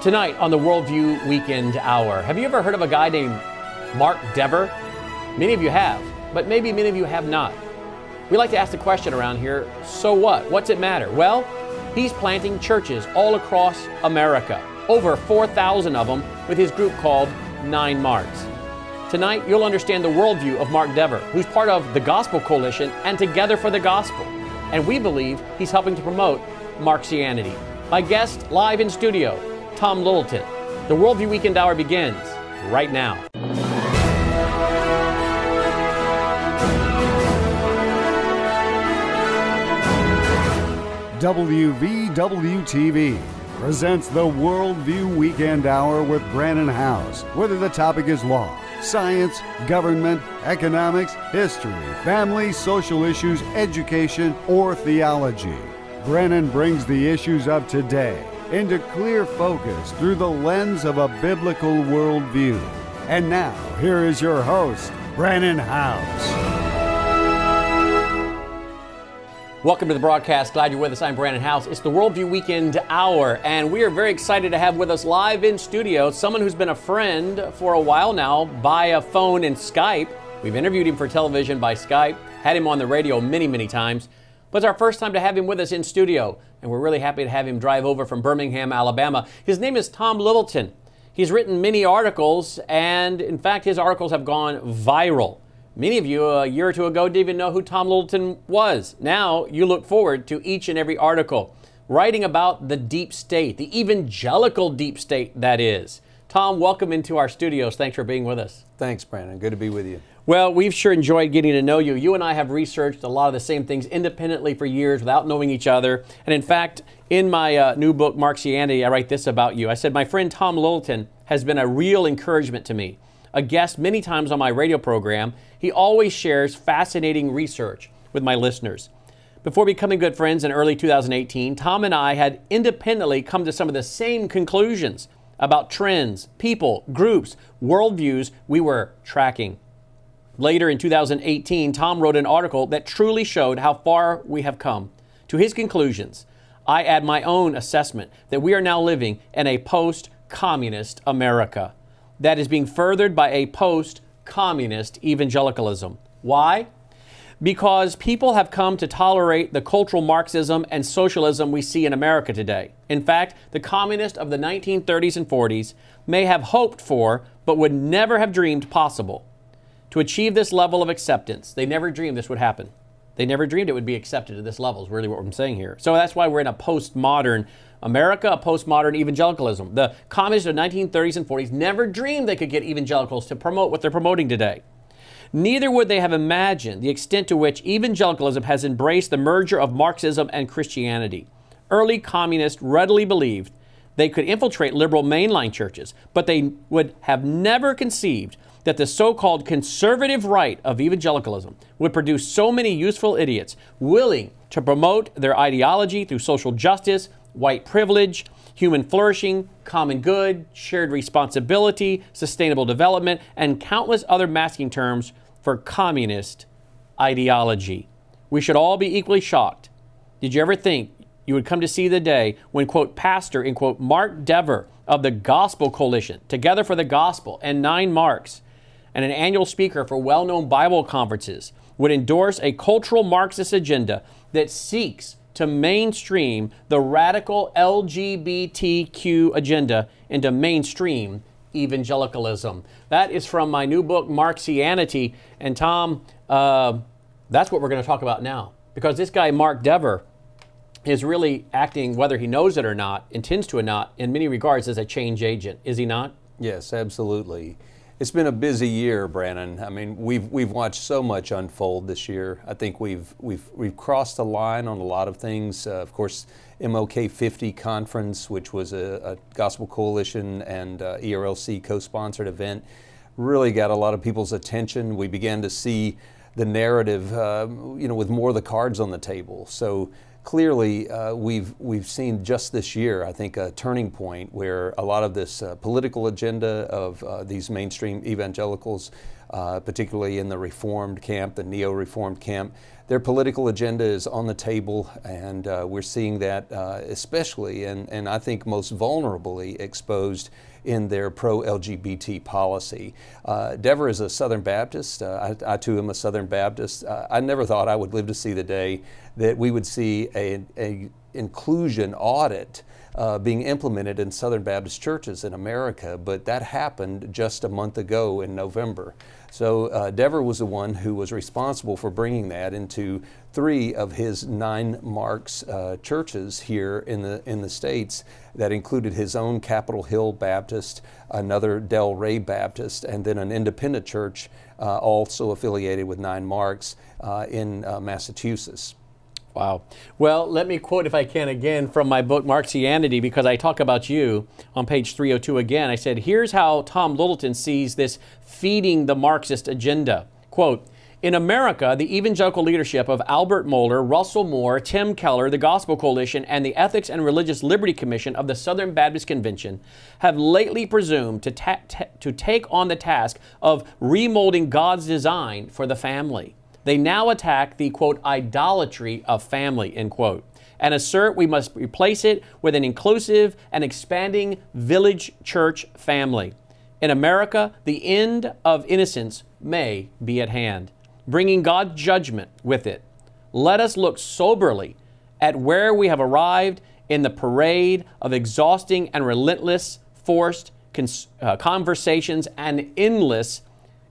Tonight on the Worldview Weekend Hour, have you ever heard of a guy named Mark Dever? Many of you have, but maybe many of you have not. We like to ask the question around here so what? What's it matter? Well, he's planting churches all across America, over 4,000 of them, with his group called Nine Marks. Tonight, you'll understand the worldview of Mark Dever, who's part of the Gospel Coalition and Together for the Gospel. And we believe he's helping to promote Marxianity. My guest live in studio, Tom Littleton. The Worldview Weekend Hour begins right now. WVWTV presents the Worldview Weekend Hour with Brannon Howse, Whether the topic is law, science, government, economics, history, family, social issues, education, or theology, Brannon brings the issues of today into clear focus through the lens of a biblical worldview. And now, here is your host, Brannon Howse. Welcome to the broadcast. Glad you're with us. I'm Brannon Howse. It's the Worldview Weekend Hour, and we are very excited to have with us live in studio someone who's been a friend for a while now by a phone and Skype. We've interviewed him for television by Skype, had him on the radio many, many times. But it's our first time to have him with us in studio, and we're really happy to have him drive over from Birmingham, Alabama. His name is Tom Littleton. He's written many articles, and in fact, his articles have gone viral. Many of you a year or two ago didn't even know who Tom Littleton was. Now you look forward to each and every article, writing about the deep state, the evangelical deep state that is. Tom, welcome into our studios. Thanks for being with us. Thanks, Brannon. Good to be with you. Well, we've sure enjoyed getting to know you. You and I have researched a lot of the same things independently for years without knowing each other. And in fact, in my uh, new book, Marxianity, I write this about you. I said, My friend Tom Littleton has been a real encouragement to me. A guest many times on my radio program, he always shares fascinating research with my listeners. Before becoming good friends in early 2018, Tom and I had independently come to some of the same conclusions about trends, people, groups, worldviews we were tracking. Later in 2018, Tom wrote an article that truly showed how far we have come. To his conclusions, I add my own assessment that we are now living in a post communist America that is being furthered by a post communist evangelicalism. Why? Because people have come to tolerate the cultural Marxism and socialism we see in America today. In fact, the communists of the 1930s and 40s may have hoped for, but would never have dreamed possible to achieve this level of acceptance. They never dreamed this would happen. They never dreamed it would be accepted at this level, is really what I'm saying here. So that's why we're in a postmodern America, a postmodern evangelicalism. The communists of the 1930s and 40s never dreamed they could get evangelicals to promote what they're promoting today. Neither would they have imagined the extent to which evangelicalism has embraced the merger of Marxism and Christianity. Early communists readily believed they could infiltrate liberal mainline churches, but they would have never conceived that the so called conservative right of evangelicalism would produce so many useful idiots willing to promote their ideology through social justice, white privilege, human flourishing, common good, shared responsibility, sustainable development, and countless other masking terms for communist ideology. We should all be equally shocked. Did you ever think you would come to see the day when, quote, Pastor, in quote, Mark Dever of the Gospel Coalition, Together for the Gospel, and Nine Marks, and an annual speaker for well known Bible conferences would endorse a cultural Marxist agenda that seeks to mainstream the radical LGBTQ agenda into mainstream evangelicalism. That is from my new book, Marxianity. And Tom, uh, that's what we're going to talk about now. Because this guy, Mark Dever, is really acting, whether he knows it or not, intends to or not, in many regards, as a change agent. Is he not? Yes, absolutely. It's been a busy year, Brannon. I mean, we've we've watched so much unfold this year. I think we've we've we've crossed the line on a lot of things. Uh, of course, MLK 50 conference, which was a, a Gospel Coalition and uh, ERLC co-sponsored event, really got a lot of people's attention. We began to see the narrative, uh, you know, with more of the cards on the table. So clearly uh, we've we've seen just this year, I think, a turning point where a lot of this uh, political agenda of uh, these mainstream evangelicals uh, particularly in the Reformed camp, the neo Reformed camp. Their political agenda is on the table, and uh, we're seeing that uh, especially and, and I think most vulnerably exposed in their pro LGBT policy. Uh, Dever is a Southern Baptist. Uh, I, I, too am a Southern Baptist. Uh, I never thought I would live to see the day that we would see a, a inclusion audit uh, being implemented in Southern Baptist churches in America, but that happened just a month ago in November. So uh, Dever was the one who was responsible for bringing that into three of his nine Marks uh, churches here in the in the states. That included his own Capitol Hill Baptist, another Del Ray Baptist, and then an independent church uh, also affiliated with Nine Marks uh, in uh, Massachusetts. Wow. Well, let me quote, if I can, again from my book, Marxianity, because I talk about you on page 302 again. I said, here's how Tom Littleton sees this feeding the Marxist agenda. Quote, in America, the evangelical leadership of Albert Mohler, Russell Moore, Tim Keller, the Gospel Coalition, and the Ethics and Religious Liberty Commission of the Southern Baptist Convention have lately presumed to, ta- to take on the task of remolding God's design for the family. They now attack the quote idolatry of family end quote and assert we must replace it with an inclusive and expanding village church family. In America, the end of innocence may be at hand, bringing God's judgment with it. Let us look soberly at where we have arrived in the parade of exhausting and relentless forced uh, conversations and endless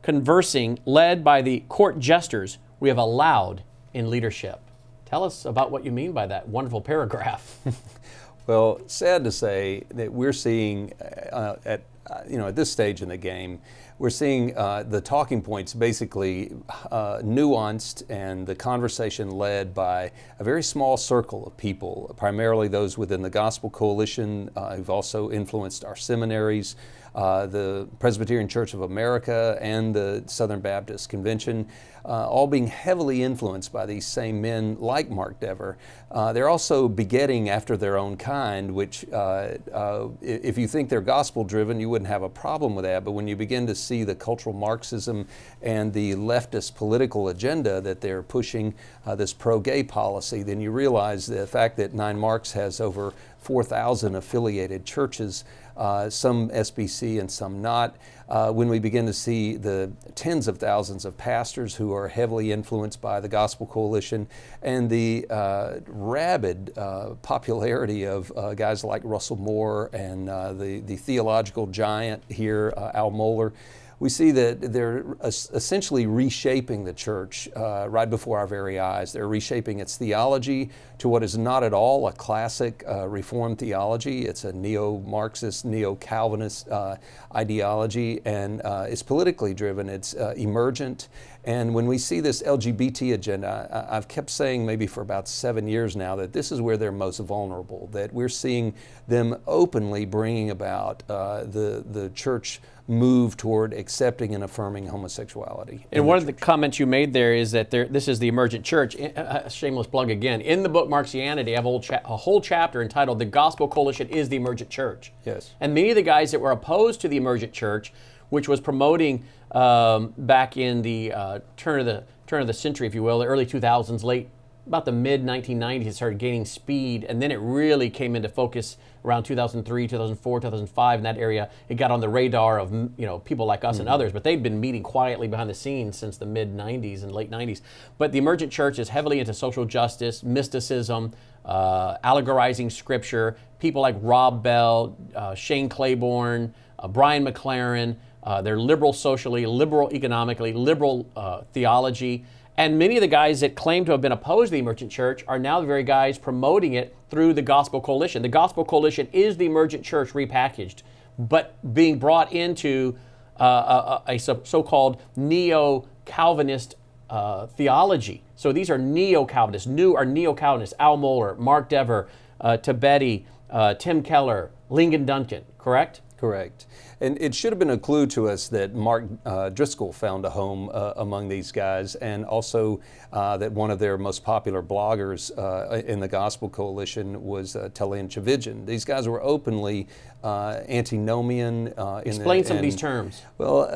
conversing led by the court jesters we have allowed in leadership. Tell us about what you mean by that wonderful paragraph. well, sad to say that we're seeing uh, at uh, you know at this stage in the game, we're seeing uh, the talking points basically uh, nuanced and the conversation led by a very small circle of people, primarily those within the Gospel Coalition uh, who've also influenced our seminaries uh, the Presbyterian Church of America, and the Southern Baptist Convention, uh, all being heavily influenced by these same men like Mark Dever. Uh, they're also begetting after their own kind, which, uh, uh, if you think they're gospel driven, you wouldn't have a problem with that. But when you begin to see the cultural Marxism and the leftist political agenda that they're pushing, uh, this pro gay policy, then you realize the fact that Nine Marks has over 4,000 affiliated churches uh, some SBC and some not. Uh, when we begin to see the tens of thousands of pastors who are heavily influenced by the Gospel Coalition and the uh, rabid uh, popularity of uh, guys like Russell Moore and uh, the, the theological giant here, Al Mohler we see that they're essentially reshaping the church uh, right before our very eyes. They're reshaping its theology to what is not at all a classic uh, Reformed theology. It's a neo Marxist, neo Calvinist uh, ideology, and uh, it's politically driven, it's uh, emergent. And when we see this LGBT agenda, I, have kept saying maybe for about seven years now that this is where they're most vulnerable, that we're seeing them openly bringing about uh, the, the church move toward accepting and affirming homosexuality. And one of the comments you made there is that there, this is the emergent church. A shameless plug again. In the book Marxianity, I have a whole, a whole chapter entitled The Gospel Coalition is the Emergent Church. Yes. And many of the guys that were opposed to the emergent church, which was promoting um, back in the uh, turn of the turn of the century, if you will, the early 2000s, late about the mid 1990s, started gaining speed, and then it really came into focus around 2003, 2004, 2005 in that area. It got on the radar of you know people like us mm-hmm. and others, but they'd been meeting quietly behind the scenes since the mid 90s and late 90s. But the emergent church is heavily into social justice, mysticism, uh, allegorizing scripture. People like Rob Bell, uh, Shane Claiborne, uh, Brian McLaren. Uh, they're liberal socially, liberal economically, liberal uh, theology. And many of the guys that claim to have been opposed to the emergent church are now the very guys promoting it through the Gospel Coalition. The Gospel Coalition is the emergent church repackaged, but being brought into uh, a, a so called neo Calvinist uh, theology. So these are neo Calvinists, new are neo Calvinists. Al Mohler, Mark Dever, uh, Tibeti, uh, Tim Keller, Ligon Duncan, correct? Correct. And it should have been a clue to us that Mark uh, Driscoll found a home uh, among these guys, and also uh, that one of their most popular bloggers uh, in the Gospel Coalition was uh, Tullian Tchividjian. These guys were openly uh, antinomian. Uh, Explain the, some and, of these terms. Well,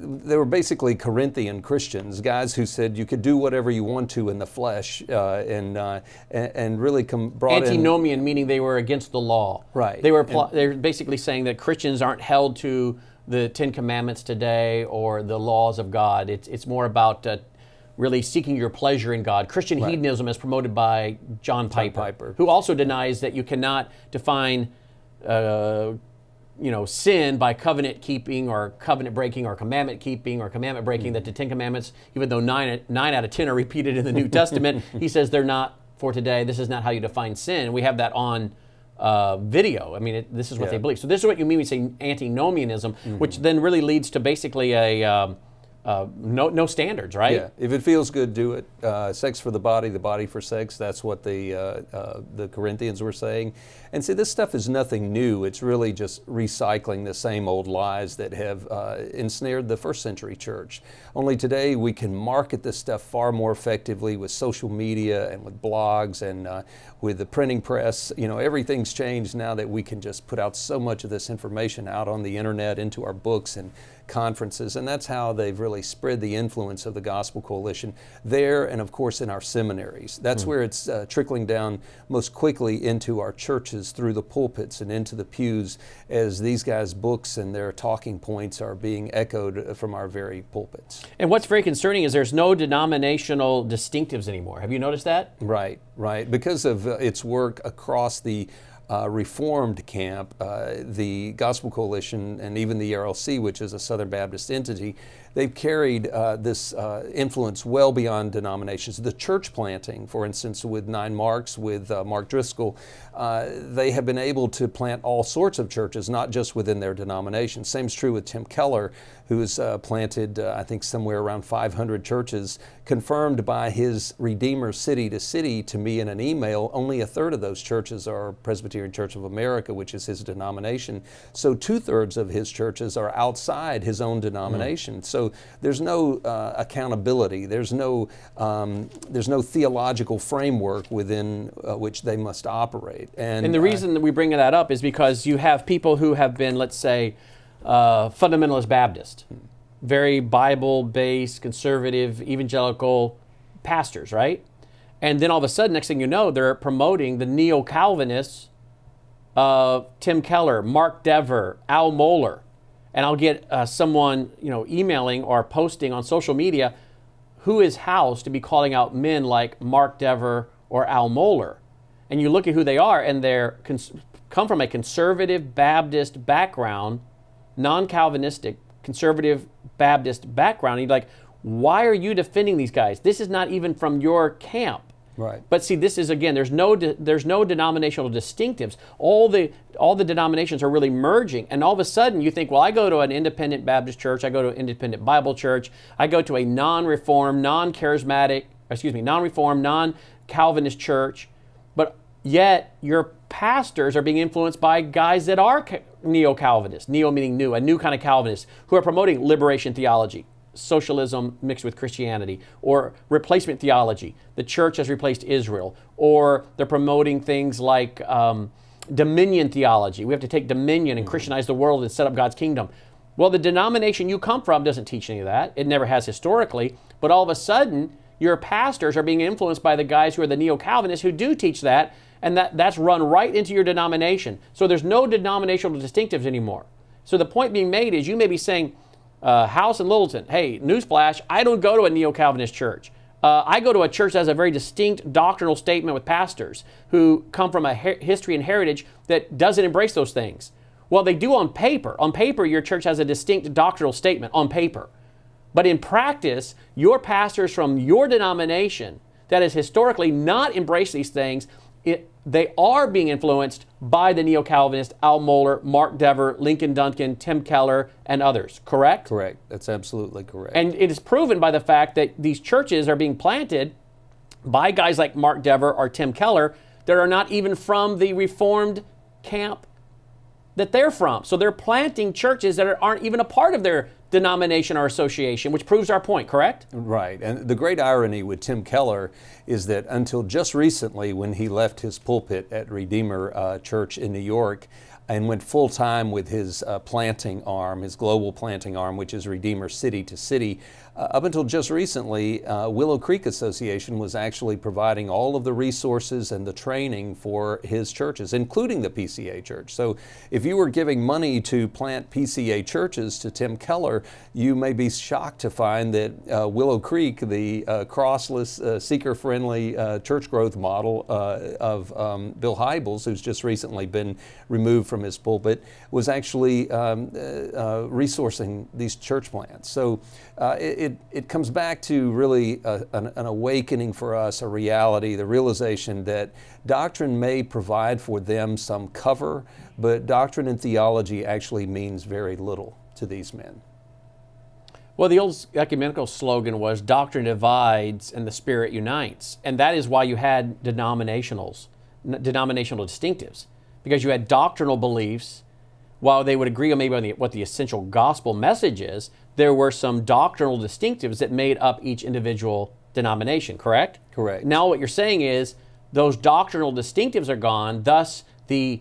they were basically Corinthian Christians, guys who said you could do whatever you want to in the flesh, and, and, and really come brought antinomian, in, meaning they were against the law. Right. They were pl- they're basically saying that Christians aren't held to the Ten Commandments today or the laws of God. It's, it's more about uh, really seeking your pleasure in God. Christian right. hedonism is promoted by John Piper, John Piper, who also denies that you cannot define uh, you know, sin by covenant keeping or covenant breaking or commandment keeping or commandment breaking, mm-hmm. that the Ten Commandments, even though nine, nine out of ten are repeated in the New Testament, he says they're not for today. This is not how you define sin. We have that on uh, video. I mean, it, this is what yeah. they believe. So this is what you mean when you say antinomianism, mm-hmm. which then really leads to basically a um, uh, no, no standards, right? Yeah. If it feels good, do it. Uh, sex for the body, the body for sex. That's what the uh, uh, the Corinthians were saying. And see, this stuff is nothing new. It's really just recycling the same old lies that have uh, ensnared the first century church. Only today we can market this stuff far more effectively with social media and with blogs and uh, with the printing press. You know, everything's changed now that we can just put out so much of this information out on the internet into our books and conferences, and that's how they've really spread the influence of the Gospel Coalition there and, of course, in our seminaries. That's mm. where it's uh, trickling down most quickly into our churches through the pulpits and into the pews as these guys' books and their talking points are being echoed from our very pulpits. And what's very concerning is there's no denominational distinctives anymore. Have you noticed that? Right, right. Because of uh, its work across the uh, Reformed camp, uh, the Gospel Coalition, and even the ERLC, which is a Southern Baptist entity, they've carried uh, this uh, influence well beyond denominations. The church planting, for instance, with Nine Marks, with uh, Mark Driscoll, uh, they have been able to plant all sorts of churches, not just within their denomination. Same's true with Tim Keller, who's uh, planted, uh, I think, somewhere around 500 churches, confirmed by his Redeemer city to city to me in an email. Only a third of those churches are Presbyterian Church of America, which is his denomination. So two thirds of his churches are outside his own denomination. Mm. So there's no uh, accountability. There's no um, there's no theological framework within uh, which they must operate. And, and the reason that we bring that up is because you have people who have been, let's say, uh, fundamentalist Baptist, very Bible based, conservative, evangelical pastors, right? And then all of a sudden, next thing you know, they're promoting the neo Calvinists of Tim Keller, Mark Dever, Al Mohler. And I'll get uh, someone, you know, emailing or posting on social media who is housed to be calling out men like Mark Dever or Al Mohler. And you look at who they are, and they're come from a conservative Baptist background non Calvinistic, conservative Baptist background. And you're like, why are you defending these guys? This is not even from your camp. Right. But see, this is again. There's no de, there's no denominational distinctives. All the all the denominations are really merging, and all of a sudden you think, well, I go to an independent Baptist church, I go to an independent Bible church, I go to a non-reform, non-charismatic, excuse me, non-reform, non-Calvinist church, but yet your pastors are being influenced by guys that are neo Calvinist, neo meaning new, a new kind of Calvinist, who are promoting liberation theology, socialism mixed with Christianity, or replacement theology. The church has replaced Israel, or they're promoting things like um, dominion theology. We have to take dominion and mm-hmm. Christianize the world and set up God's kingdom. Well, the denomination you come from doesn't teach any of that. It never has historically. But all of a sudden, your pastors are being influenced by the guys who are the neo Calvinists who do teach that and that, that's run right into your denomination. So there's no denominational distinctives anymore. So the point being made is you may be saying, uh, Howse in Littleton, hey, newsflash, I don't go to a neo Calvinist church. Uh, I go to a church that has a very distinct doctrinal statement with pastors who come from a her- history and heritage that doesn't embrace those things. Well, they do on paper. On paper, your church has a distinct doctrinal statement on paper. But in practice, your pastors from your denomination that has historically not embraced these things it, they are being influenced by the neo Calvinist Al Mohler, Mark Dever, Ligon Duncan, Tim Keller, and others, correct? Correct. That's absolutely correct. And it is proven by the fact that these churches are being planted by guys like Mark Dever or Tim Keller that are not even from the Reformed camp that they're from. So they're planting churches that aren't even a part of their denomination or association, which proves our point, correct? Right. And the great irony with Tim Keller is that until just recently, when he left his pulpit at Redeemer uh, Church in New York, and went full time with his uh, planting arm, his global planting arm, which is Redeemer City to City. Uh, up until just recently, uh, Willow Creek Association was actually providing all of the resources and the training for his churches, including the PCA church. So if you were giving money to plant PCA churches to Tim Keller, you may be shocked to find that uh, Willow Creek, the uh, crossless, uh, seeker friendly church growth model of um, Bill Hybels, who's just recently been removed from his pulpit, was actually um, uh, uh, resourcing these church plants. So uh, it, it, it comes back to really a, an, an awakening for us, a reality, the realization that doctrine may provide for them some cover, but doctrine and theology actually means very little to these men. Well, the old ecumenical slogan was doctrine divides and the spirit unites. And that is why you had denominationals, denominational distinctives, because you had doctrinal beliefs while they would agree on maybe on the, what the essential gospel message is, there were some doctrinal distinctives that made up each individual denomination, correct? Correct. Now, what you're saying is those doctrinal distinctives are gone, thus, the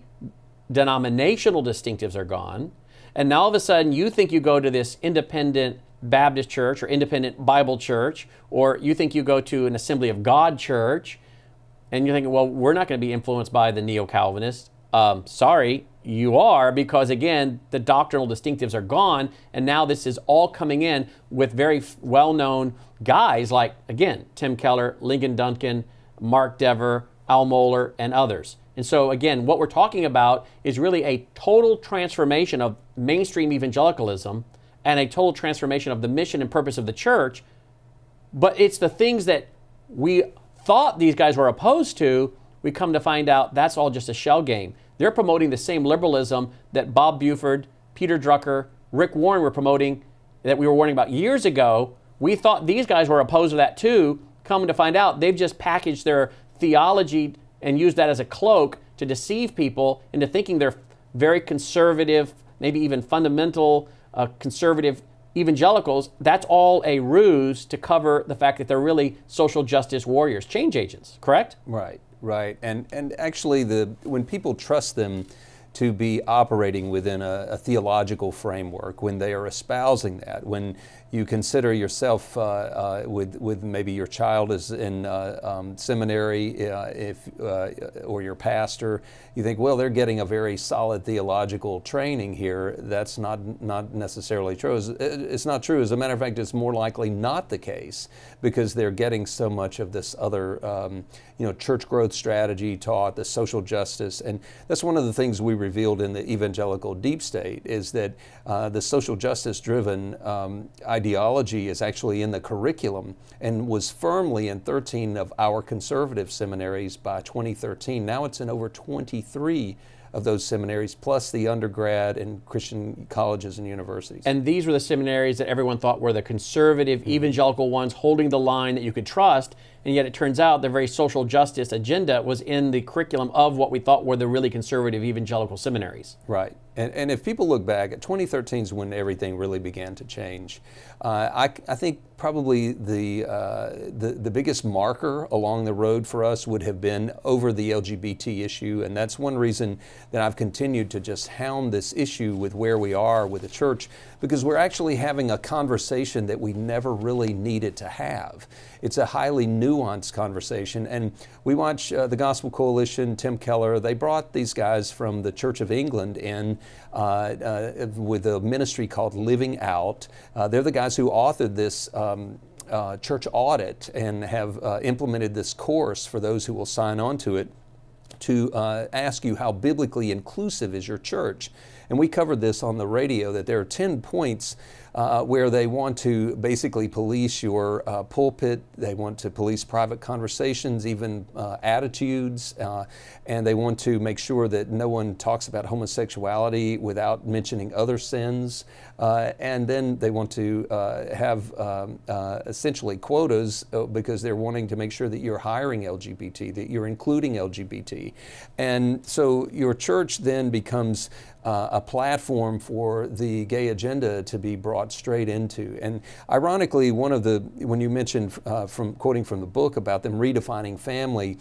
denominational distinctives are gone. And now all of a sudden, you think you go to this independent Baptist church or independent Bible church, or you think you go to an Assembly of God church, and you're thinking, well, we're not going to be influenced by the neo Calvinists. Um, sorry, you are because again the doctrinal distinctives are gone and now this is all coming in with very well-known guys like again tim keller Ligon duncan mark dever al mohler and others. And so again what we're talking about is really a total transformation of mainstream evangelicalism and a total transformation of the mission and purpose of the church but it's the things that we thought these guys were opposed to we come to find out that's all just a shell game they're promoting the same liberalism that Bob Buford, Peter Drucker, Rick Warren were promoting that we were warning about years ago. We thought these guys were opposed to that too. Coming to find out, they've just packaged their theology and used that as a cloak to deceive people into thinking they're very conservative, maybe even fundamental uh, conservative evangelicals. That's all a ruse to cover the fact that they're really social justice warriors, change agents, correct? Right. Right, and and actually, the when people trust them to be operating within a, a theological framework, when they are espousing that, when you consider yourself uh, uh, with, with maybe your child is in uh, um, seminary if, or your pastor, you think, well, they're getting a very solid theological training here. That's not, not necessarily true. It's, it's not true. As a matter of fact, it's more likely not the case because they're getting so much of this other, um, you know, church growth strategy taught, the social justice. And that's one of the things we revealed in the evangelical deep state is that uh, the social justice driven um, ideology is actually in the curriculum and was firmly in 13 of our conservative seminaries by 2013. Now it's in over 23 of those seminaries, plus the undergrad and Christian colleges and universities. And these were the seminaries that everyone thought were the conservative, mm-hmm. evangelical ones holding the line that you could trust. And yet it turns out the very social justice agenda was in the curriculum of what we thought were the really conservative evangelical seminaries. Right. And, and if people look back, 2013 is when everything really began to change. Uh, I, I think probably the, uh, the, the biggest marker along the road for us would have been over the LGBT issue, and that's one reason that I've continued to just hound this issue with where we are with the church, because we're actually having a conversation that we never really needed to have. It's a highly nuanced conversation, and we watch uh, the Gospel Coalition, Tim Keller, they brought these guys from the Church of England in with a ministry called Living Out. Uh, they're the guys who authored this. Um, uh, church audit and have uh, implemented this course for those who will sign on to it to uh, ask you how biblically inclusive is your church. And we covered this on the radio that there are 10 points uh, where they want to basically police your uh, pulpit, they want to police private conversations, even uh, attitudes, uh, and they want to make sure that no one talks about homosexuality without mentioning other sins. Uh, and then they want to have um, essentially quotas because they're wanting to make sure that you're hiring LGBT, that you're including LGBT. And so your church then becomes uh, a platform for the gay agenda to be brought straight into. And ironically, one of the, when you mentioned uh, from quoting from the book about them redefining family,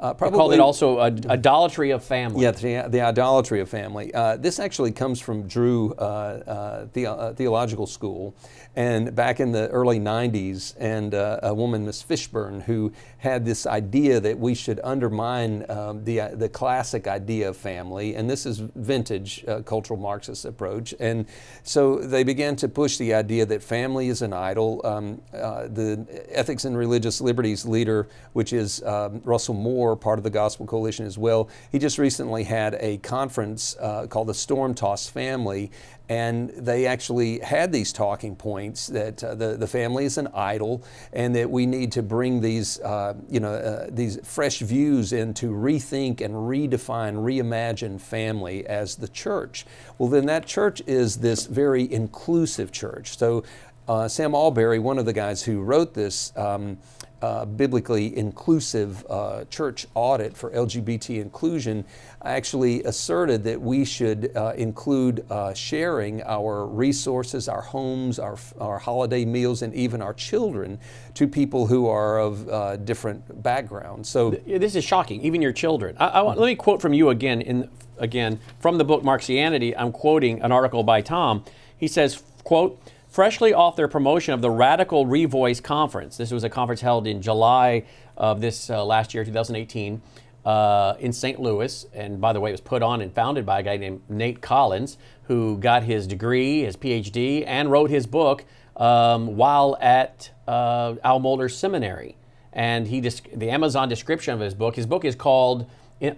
uh, probably called it also idolatry of family. Yeah, the, the idolatry of family. Uh, this actually comes from Drew uh, uh the, uh, Theological School, and back in the early 90s, and uh, a woman, Miss Fishburn, who had this idea that we should undermine um, the, the classic idea of family, and this is vintage cultural Marxist approach. And so they began to push the idea that family is an idol. Um, the Ethics and Religious Liberties leader, which is um, Russell Moore, part of the Gospel Coalition as well. He just recently had a conference uh, called the Storm Toss Family, and they actually had these talking points that uh, the, the family is an idol and that we need to bring these, uh, you know, uh, these fresh views in to rethink and redefine, reimagine family as the church. Well, then that church is this very inclusive church. So uh, Sam Allberry, one of the guys who wrote this, um, uh, biblically inclusive uh, church audit for LGBT inclusion actually asserted that we should uh, include uh, sharing our resources, our homes, our, our holiday meals, and even our children to people who are of uh, different backgrounds. So this is shocking. Even your children. I, I, let me quote from you again. In again from the book Marxianity. I'm quoting an article by Tom. He says, "quote." Freshly off their promotion of the Radical Revoice Conference. This was a conference held in July of this uh, last year, 2018, uh, in St. Louis. And by the way, it was put on and founded by a guy named Nate Collins, who got his degree, his PhD, and wrote his book um, while at uh, Al Mohler Seminary. And he the Amazon description of his book, his book is called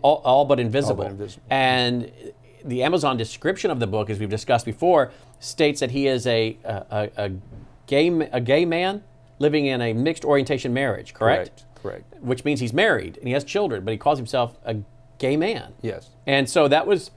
All, All But Invisible. All but Invisible. And the Amazon description of the book, as we've discussed before, states that he is a, a, a, gay, a gay man living in a mixed orientation marriage, correct? Correct. Correct. Which means he's married and he has children, but he calls himself a gay man. Yes. And so that was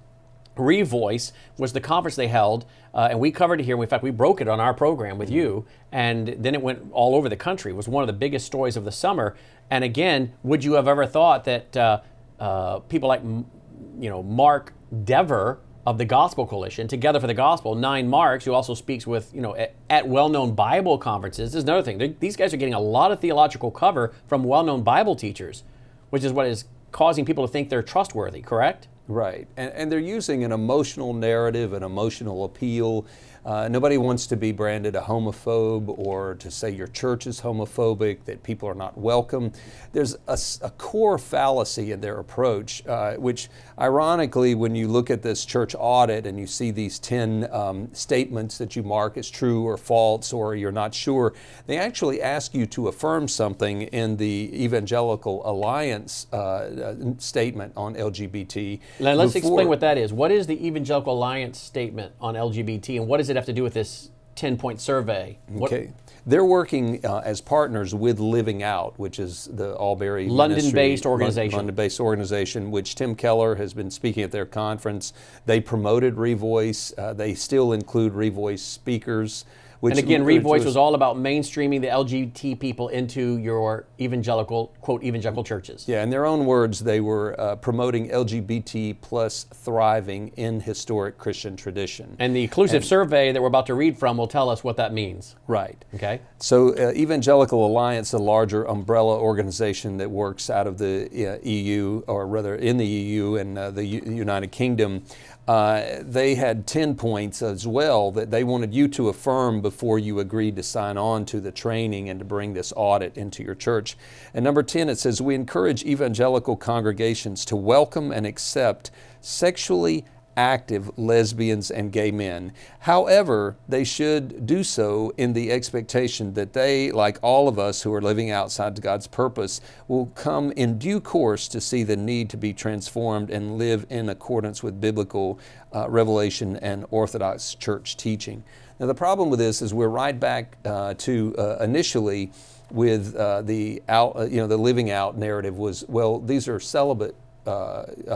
Revoice was the conference they held, uh, and we covered it here. In fact, we broke it on our program with you, and then it went all over the country. It was one of the biggest stories of the summer. And again, would you have ever thought that uh, uh, people like, you know, Mark Dever of the Gospel Coalition, Together for the Gospel, Nine Marks, who also speaks with, you know, at, well-known Bible conferences. This is another thing. These guys are getting a lot of theological cover from well-known Bible teachers, which is what is causing people to think they're trustworthy, correct? Right. And, and they're using an emotional narrative, an emotional appeal uh, nobody wants to be branded a homophobe or to say your church is homophobic, that people are not welcome. There's a, a core fallacy in their approach, uh, which ironically, when you look at this church audit and you see these 10 um, statements that you mark as true or false or you're not sure, they actually ask you to affirm something in the Evangelical Alliance uh, uh statement on LGBT. Now, let's before. explain what that is. What is the Evangelical Alliance statement on LGBT and what does it have to do with this 10 point survey? Okay. They're working uh, as partners with Living Out, which is the Allberry London based organization. London based organization, which Tim Keller has been speaking at their conference. They promoted Revoice. Uh, they still include Revoice speakers. Which and again, Revoice was all about mainstreaming the LGBT people into your evangelical, quote, evangelical churches. Yeah, in their own words, they were uh, promoting LGBT plus thriving in historic Christian tradition. And the inclusive and, survey that we're about to read from will tell us what that means. Right. Okay. So, uh, Evangelical Alliance, a larger umbrella organization that works out of the uh, EU, or rather in the EU and uh, the U United Kingdom, uh, they had 10 points as well that they wanted you to affirm before you agreed to sign on to the training and to bring this audit into your church. And number 10, it says, We encourage evangelical congregations to welcome and accept sexually active lesbians and gay men. However, they should do so in the expectation that they, like all of us who are living outside God's purpose, will come in due course to see the need to be transformed and live in accordance with biblical uh, revelation and Orthodox church teaching. Now, the problem with this is we're right back uh, to uh, initially with uh, the out, uh, you know, the living out narrative was well, these are celibate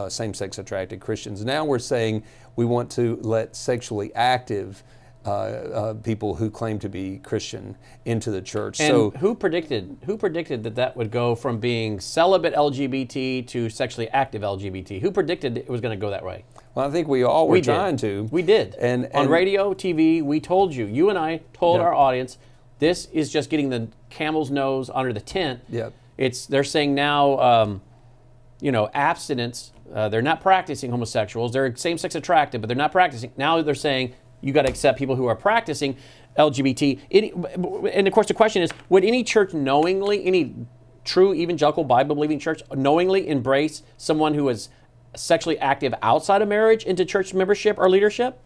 same sex attracted Christians. Now we're saying we want to let sexually active uh, uh, people who claim to be Christian into the church. And so who predicted who predicted that that would go from being celibate LGBT to sexually active LGBT? Who predicted it was going to go that way? well, I think we all were We trying did. to. We did. And, on radio, TV, we told you. You and I told Yeah. our audience this is just getting the camel's nose under the tent. Yeah. It's they're saying now, um, you know, abstinence. Uh, they're not practicing homosexuals. They're same-sex attracted, but they're not practicing. Now they're saying you got to accept people who are practicing LGBT. And of course, the question is: Would any church knowingly, any true evangelical Bible-believing church, knowingly embrace someone who is sexually active outside of marriage into church membership or leadership?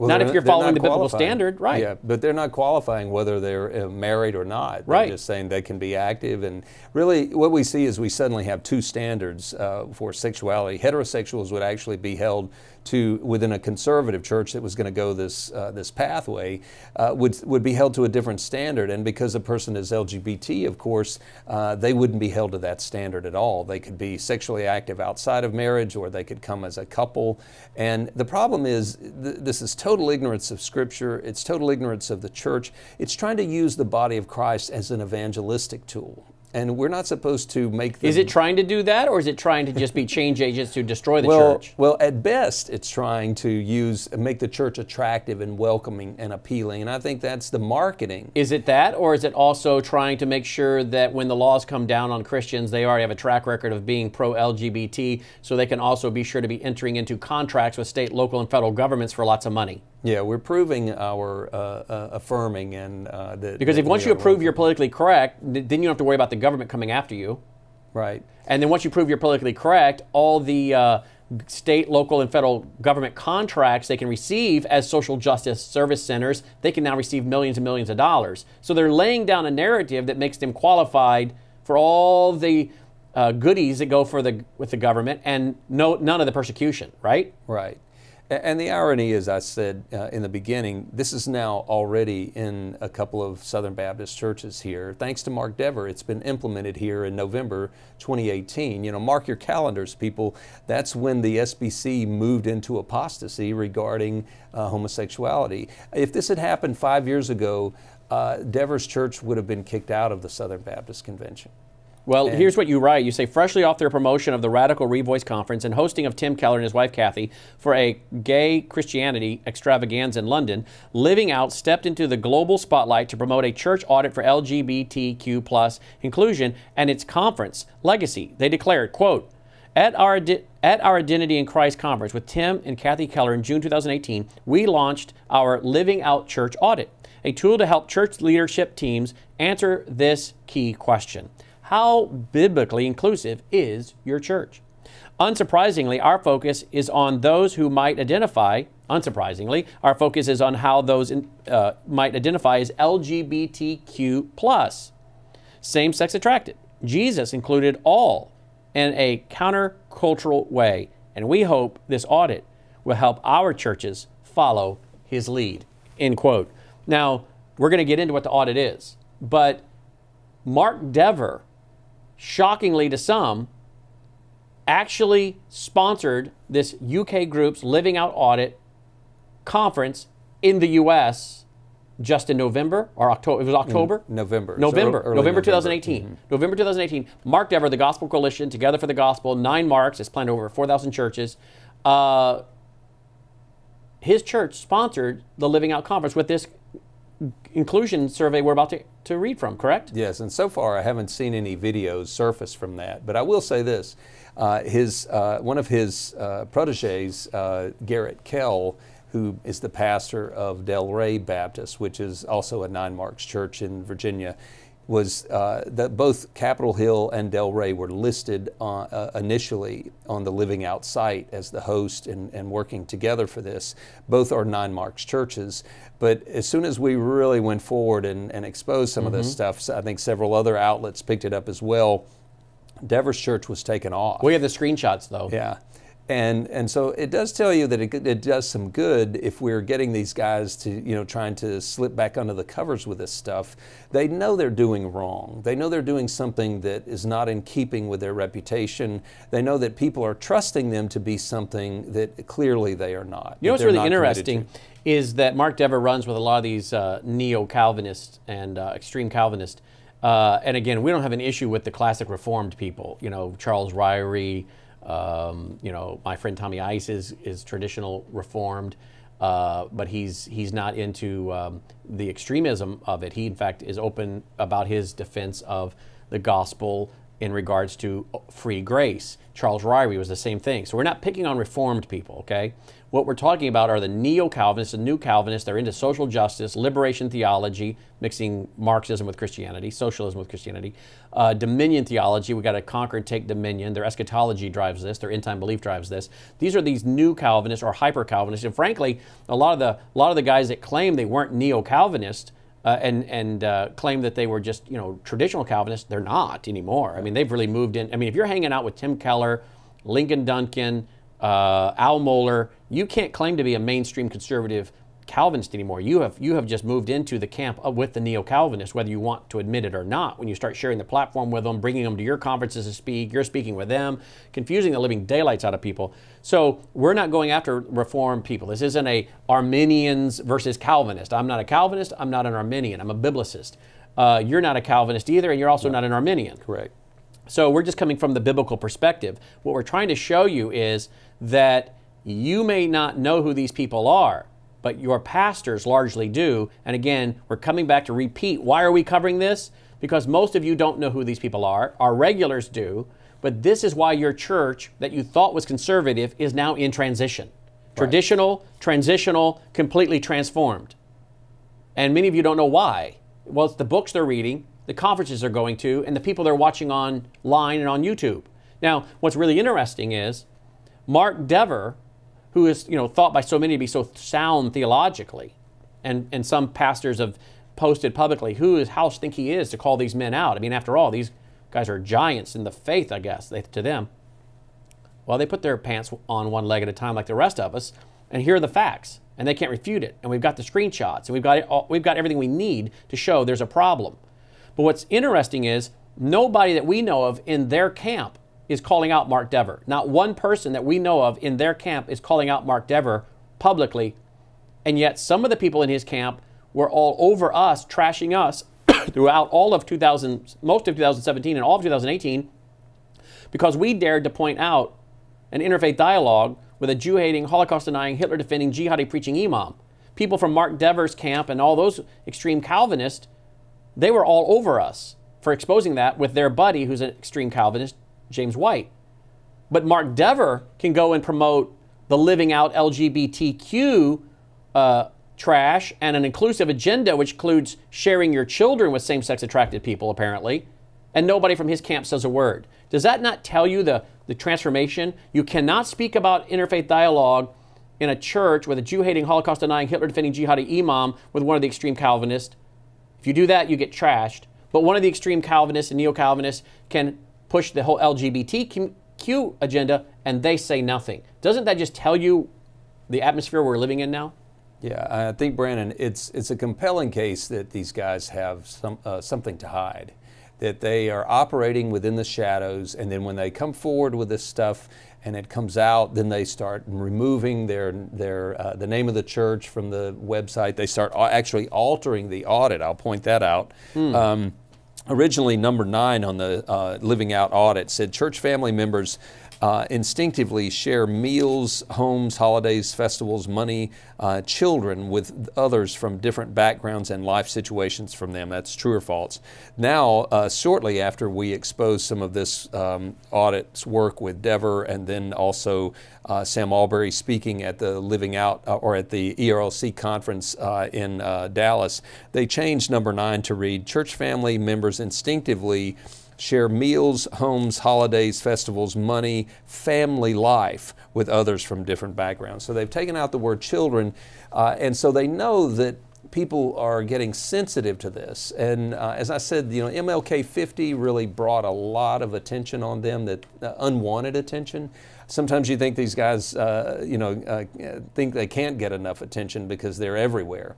Well, not if you're following the biblical standard, right? Yeah, but they're not qualifying whether they're uh, married or not. They're Right. just saying they can be active. And really, what we see is we suddenly have two standards uh, for sexuality. Heterosexuals would actually be held to within a conservative church that was going to go this uh, this pathway uh, would would be held to a different standard. And because a person is LGBT, of course, uh, they wouldn't be held to that standard at all. They could be sexually active outside of marriage, or they could come as a couple. And the problem is, th- this is total ignorance of Scripture. It's total ignorance of the church. It's trying to use the body of Christ as an evangelistic tool. And we're not supposed to make them Is it trying to do that, or is it trying to just be change agents to destroy the well, church? Well, at best, it's trying to use make the church attractive and welcoming and appealing, and I think that's the marketing. Is it that, or is it also trying to make sure that when the laws come down on Christians, they already have a track record of being pro LGBT, so they can also be sure to be entering into contracts with state, local, and federal governments for lots of money? Yeah, we're proving our uh, uh, affirming and uh, that Because that if once you are approve you're politically correct, th- then you don't have to worry about the government coming after you. right. And then once you prove you're politically correct, all the uh, state, local, and federal government contracts they can receive as social justice service centers, they can now receive millions and millions of dollars. So they're laying down a narrative that makes them qualified for all the uh, goodies that go for the with the government and no none of the persecution, right? Right. And the irony, as I said uh, in the beginning, this is now already in a couple of Southern Baptist churches here. Thanks to Mark Dever, it's been implemented here in November 2018. You know, mark your calendars, people. That's when the SBC moved into apostasy regarding uh, homosexuality. If this had happened five years ago, uh, Dever's church would have been kicked out of the Southern Baptist Convention. Well, here's what you write. You say, freshly off their promotion of the Radical Revoice Conference and hosting of Tim Keller and his wife Kathy for a gay Christianity extravaganza in London, Living Out stepped into the global spotlight to promote a church audit for LGBTQ plus inclusion and its conference legacy. They declared, quote, at our, at our Identity in Christ conference with Tim and Kathy Keller in June 2018, we launched our Living Out Church Audit, a tool to help church leadership teams answer this key question How biblically inclusive is your church? Unsurprisingly, our focus is on those who might identify, unsurprisingly, our focus is on how those in, uh, might identify as LGBTQ. Same sex attracted. Jesus included all in a countercultural way, and we hope this audit will help our churches follow his lead. End quote. Now, we're going to get into what the audit is, but Mark Dever, shockingly to some, actually sponsored this UK group's Living Out Audit conference in the US just in November or October. It was October? November. So November. ear- early November November. 2018. November 2018. Mark Dever, the Gospel Coalition, Together for the Gospel, nine marks. It's planned over 4,000 churches. Uh, his church sponsored the Living Out Conference with this inclusion survey we're about to, to read from, correct? Yes, and so far I haven't seen any videos surface from that. But I will say this: uh, his uh, one of his uh, proteges, uh, Garrett Kell, who is the pastor of Del Ray Baptist, which is also a Nine Marks church in Virginia, was uh, that both Capitol Hill and Del Ray were listed on, uh, initially on the Living Out site as the host and, and working together for this. Both are Nine Marks churches. But as soon as we really went forward and, and exposed some of this stuff, I think several other outlets picked it up as well. Dever's Church was taken off. We have the screenshots, though. Yeah. And, and so it does tell you that it, it does some good if we're getting these guys to, you know, trying to slip back under the covers with this stuff. They know they're doing wrong. They know they're doing something that is not in keeping with their reputation. They know that people are trusting them to be something that clearly they are not. You know what's really interesting is that Mark Dever runs with a lot of these uh, neo Calvinists and uh, extreme Calvinists. Uh, and again, we don't have an issue with the classic Reformed people. You know, Charles Ryrie, um, you know, my friend Tommy Ice is, is traditional Reformed. Uh, but he's he's not into um, the extremism of it. He, in fact, is open about his defense of the gospel in regards to free grace. Charles Ryrie was the same thing. So we're not picking on Reformed people, okay? What we're talking about are the neo Calvinists, the new Calvinists. They're into social justice, liberation theology, mixing Marxism with Christianity, socialism with Christianity, uh, dominion theology. We've got to conquer and take dominion. Their eschatology drives this, their end time belief drives this. These are these new Calvinists or hyper Calvinists. And frankly, a lot of the, a lot of the guys that claim they weren't neo Calvinist. Uh, and and uh, claim that they were just you know traditional Calvinists. They're not anymore. I mean, they've really moved in. I mean, if you're hanging out with Tim Keller, Ligon Duncan, uh, Al Mohler, you can't claim to be a mainstream conservative Calvinist anymore. You have you have just moved into the camp with the neo Calvinists, whether you want to admit it or not. When you start sharing the platform with them, bringing them to your conferences to speak, you're speaking with them, confusing the living daylights out of people. So we're not going after Reformed people. This isn't a Arminians versus Calvinist. I'm not a Calvinist. I'm not an Arminian. I'm a biblicist. Uh, you're not a Calvinist either, and you're also not an Arminian. Correct. So we're just coming from the biblical perspective. What we're trying to show you is that you may not know who these people are, but your pastors largely do. And again, we're coming back to repeat why are we covering this? Because most of you don't know who these people are. Our regulars do. But this is why your church that you thought was conservative is now in transition. Traditional, transitional, completely transformed. And many of you don't know why. Well, it's the books they're reading, the conferences they're going to, and the people they're watching online and on YouTube. Now, what's really interesting is Mark Dever, who is you know thought by so many to be so sound theologically, and and some pastors have posted publicly who is Howse think he is to call these men out. I mean, after all, these guys are giants in the faith, I guess, they, to them. Well, they put their pants on one leg at a time, like the rest of us, and here are the facts, and they can't refute it. And we've got the screenshots, and we've got all, we've got everything we need to show there's a problem. But what's interesting is nobody that we know of in their camp is calling out Mark Dever. Not one person that we know of in their camp is calling out Mark Dever publicly. And yet, some of the people in his camp were all over us, trashing us throughout all of 2000, most of 2017 and all of 2018, because we dared to point out an interfaith dialogue with a Jew hating, Holocaust denying, Hitler defending, jihadi preaching imam. People from Mark Dever's camp and all those extreme Calvinists, they were all over us for exposing that with their buddy who's an extreme Calvinist, James White. But Mark Dever can go and promote the living out LGBTQ uh, trash and an inclusive agenda, which includes sharing your children with same sex attracted people, apparently, and nobody from his camp says a word. Does that not tell you the, the transformation? You cannot speak about interfaith dialogue in a church with a Jew hating, Holocaust denying, Hitler defending jihadi imam with one of the extreme Calvinists. If you do that, you get trashed. But one of the extreme Calvinists and neo Calvinists can push the whole LGBTQ agenda and they say nothing. Doesn't that just tell you the atmosphere we're living in now? Yeah, I think Brannon, it's it's a compelling case that these guys have some uh, something to hide, that they are operating within the shadows, and then when they come forward with this stuff and it comes out, then they start removing their their uh, the name of the church from the website. They start actually altering the audit. I'll point that out. Hmm. Um, originally, number nine on the uh, Living Out audit said church family members uh, instinctively share meals, homes, holidays, festivals, money, uh, children with others from different backgrounds and life situations from them. That's true or false. Now, uh, shortly after we expose some of this um, audit's work with Dever and then also uh, Sam Allberry speaking at the Living Out uh, or at the ERLC conference uh, in Dallas, they changed number nine to read Church family members instinctively share meals, homes, holidays, festivals, money, family life with others from different backgrounds. So they've taken out the word children, uh, and so they know that people are getting sensitive to this. And uh, as I said, you know, MLK 50 really brought a lot of attention on them, that uh, unwanted attention. Sometimes you think these guys, uh, you know, uh, think they can't get enough attention because they're everywhere.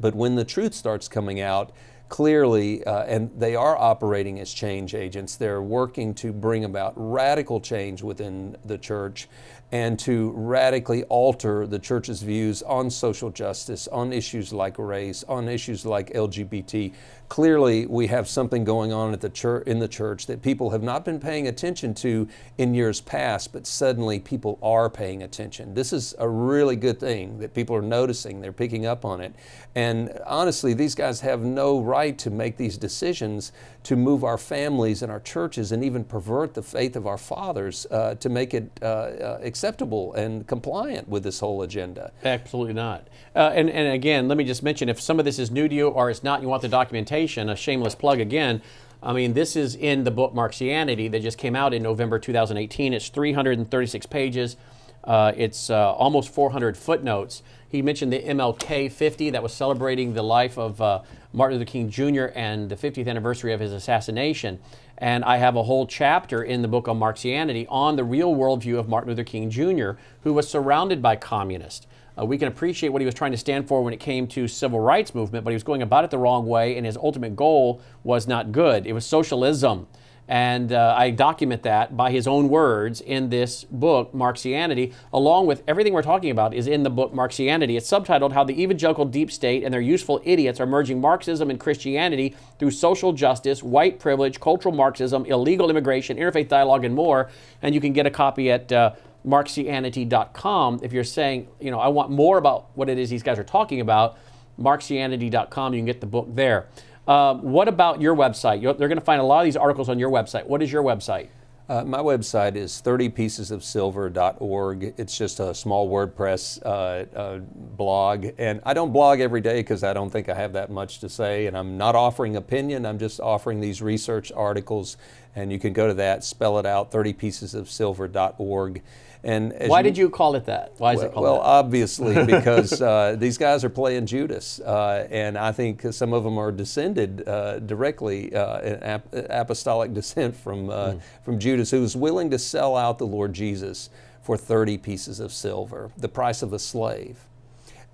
But when the truth starts coming out, clearly, uh, and they are operating as change agents. They're working to bring about radical change within the church and to radically alter the church's views on social justice, on issues like race, on issues like LGBT. Clearly, we have something going on at the church, in the church that people have not been paying attention to in years past, but suddenly people are paying attention. This is a really good thing that people are noticing, they're picking up on it. And honestly, these guys have no right to make these decisions to move our families and our churches and even pervert the faith of our fathers uh, to make it uh, uh, acceptable and compliant with this whole agenda. Absolutely not. Uh, and, and again, let me just mention if some of this is new to you or it's not, you want the documentation, a shameless plug again. I mean, this is in the book Marxianity that just came out in November 2018. It's 336 pages. Uh, it's uh, almost 400 footnotes. He mentioned the MLK 50 that was celebrating the life of uh, Martin Luther King Jr. and the 50th anniversary of his assassination. And I have a whole chapter in the book on Marxianity on the real worldview of Martin Luther King Jr., who was surrounded by communists. Uh, we can appreciate what he was trying to stand for when it came to civil rights movement, but he was going about it the wrong way, and his ultimate goal was not good. It was socialism. And uh, I document that by his own words in this book, Marxianity, along with everything we're talking about is in the book Marxianity. It's subtitled How the Evangelical Deep State and Their Useful Idiots Are Merging Marxism and Christianity Through Social Justice, White Privilege, Cultural Marxism, Illegal Immigration, Interfaith Dialogue, and more. And you can get a copy at uh, marxianity.com if you're saying, you know, I want more about what it is these guys are talking about. Marxianity.com, you can get the book there. Um, what about your website? You're, they're going to find a lot of these articles on your website. What is your website? Uh, my website is 30piecesofsilver.org. It's just a small WordPress uh, uh, blog. And I don't blog every day because I don't think I have that much to say. And I'm not offering opinion, I'm just offering these research articles. And you can go to that, spell it out, 30piecesofsilver.org. And why you, did you call it that? Why is well, it called well, that? Well, obviously because uh, these guys are playing Judas, uh, and I think some of them are descended uh, directly uh, in ap apostolic descent from mm. from Judas, who was willing to sell out the Lord Jesus for 30 pieces of silver, the price of a slave.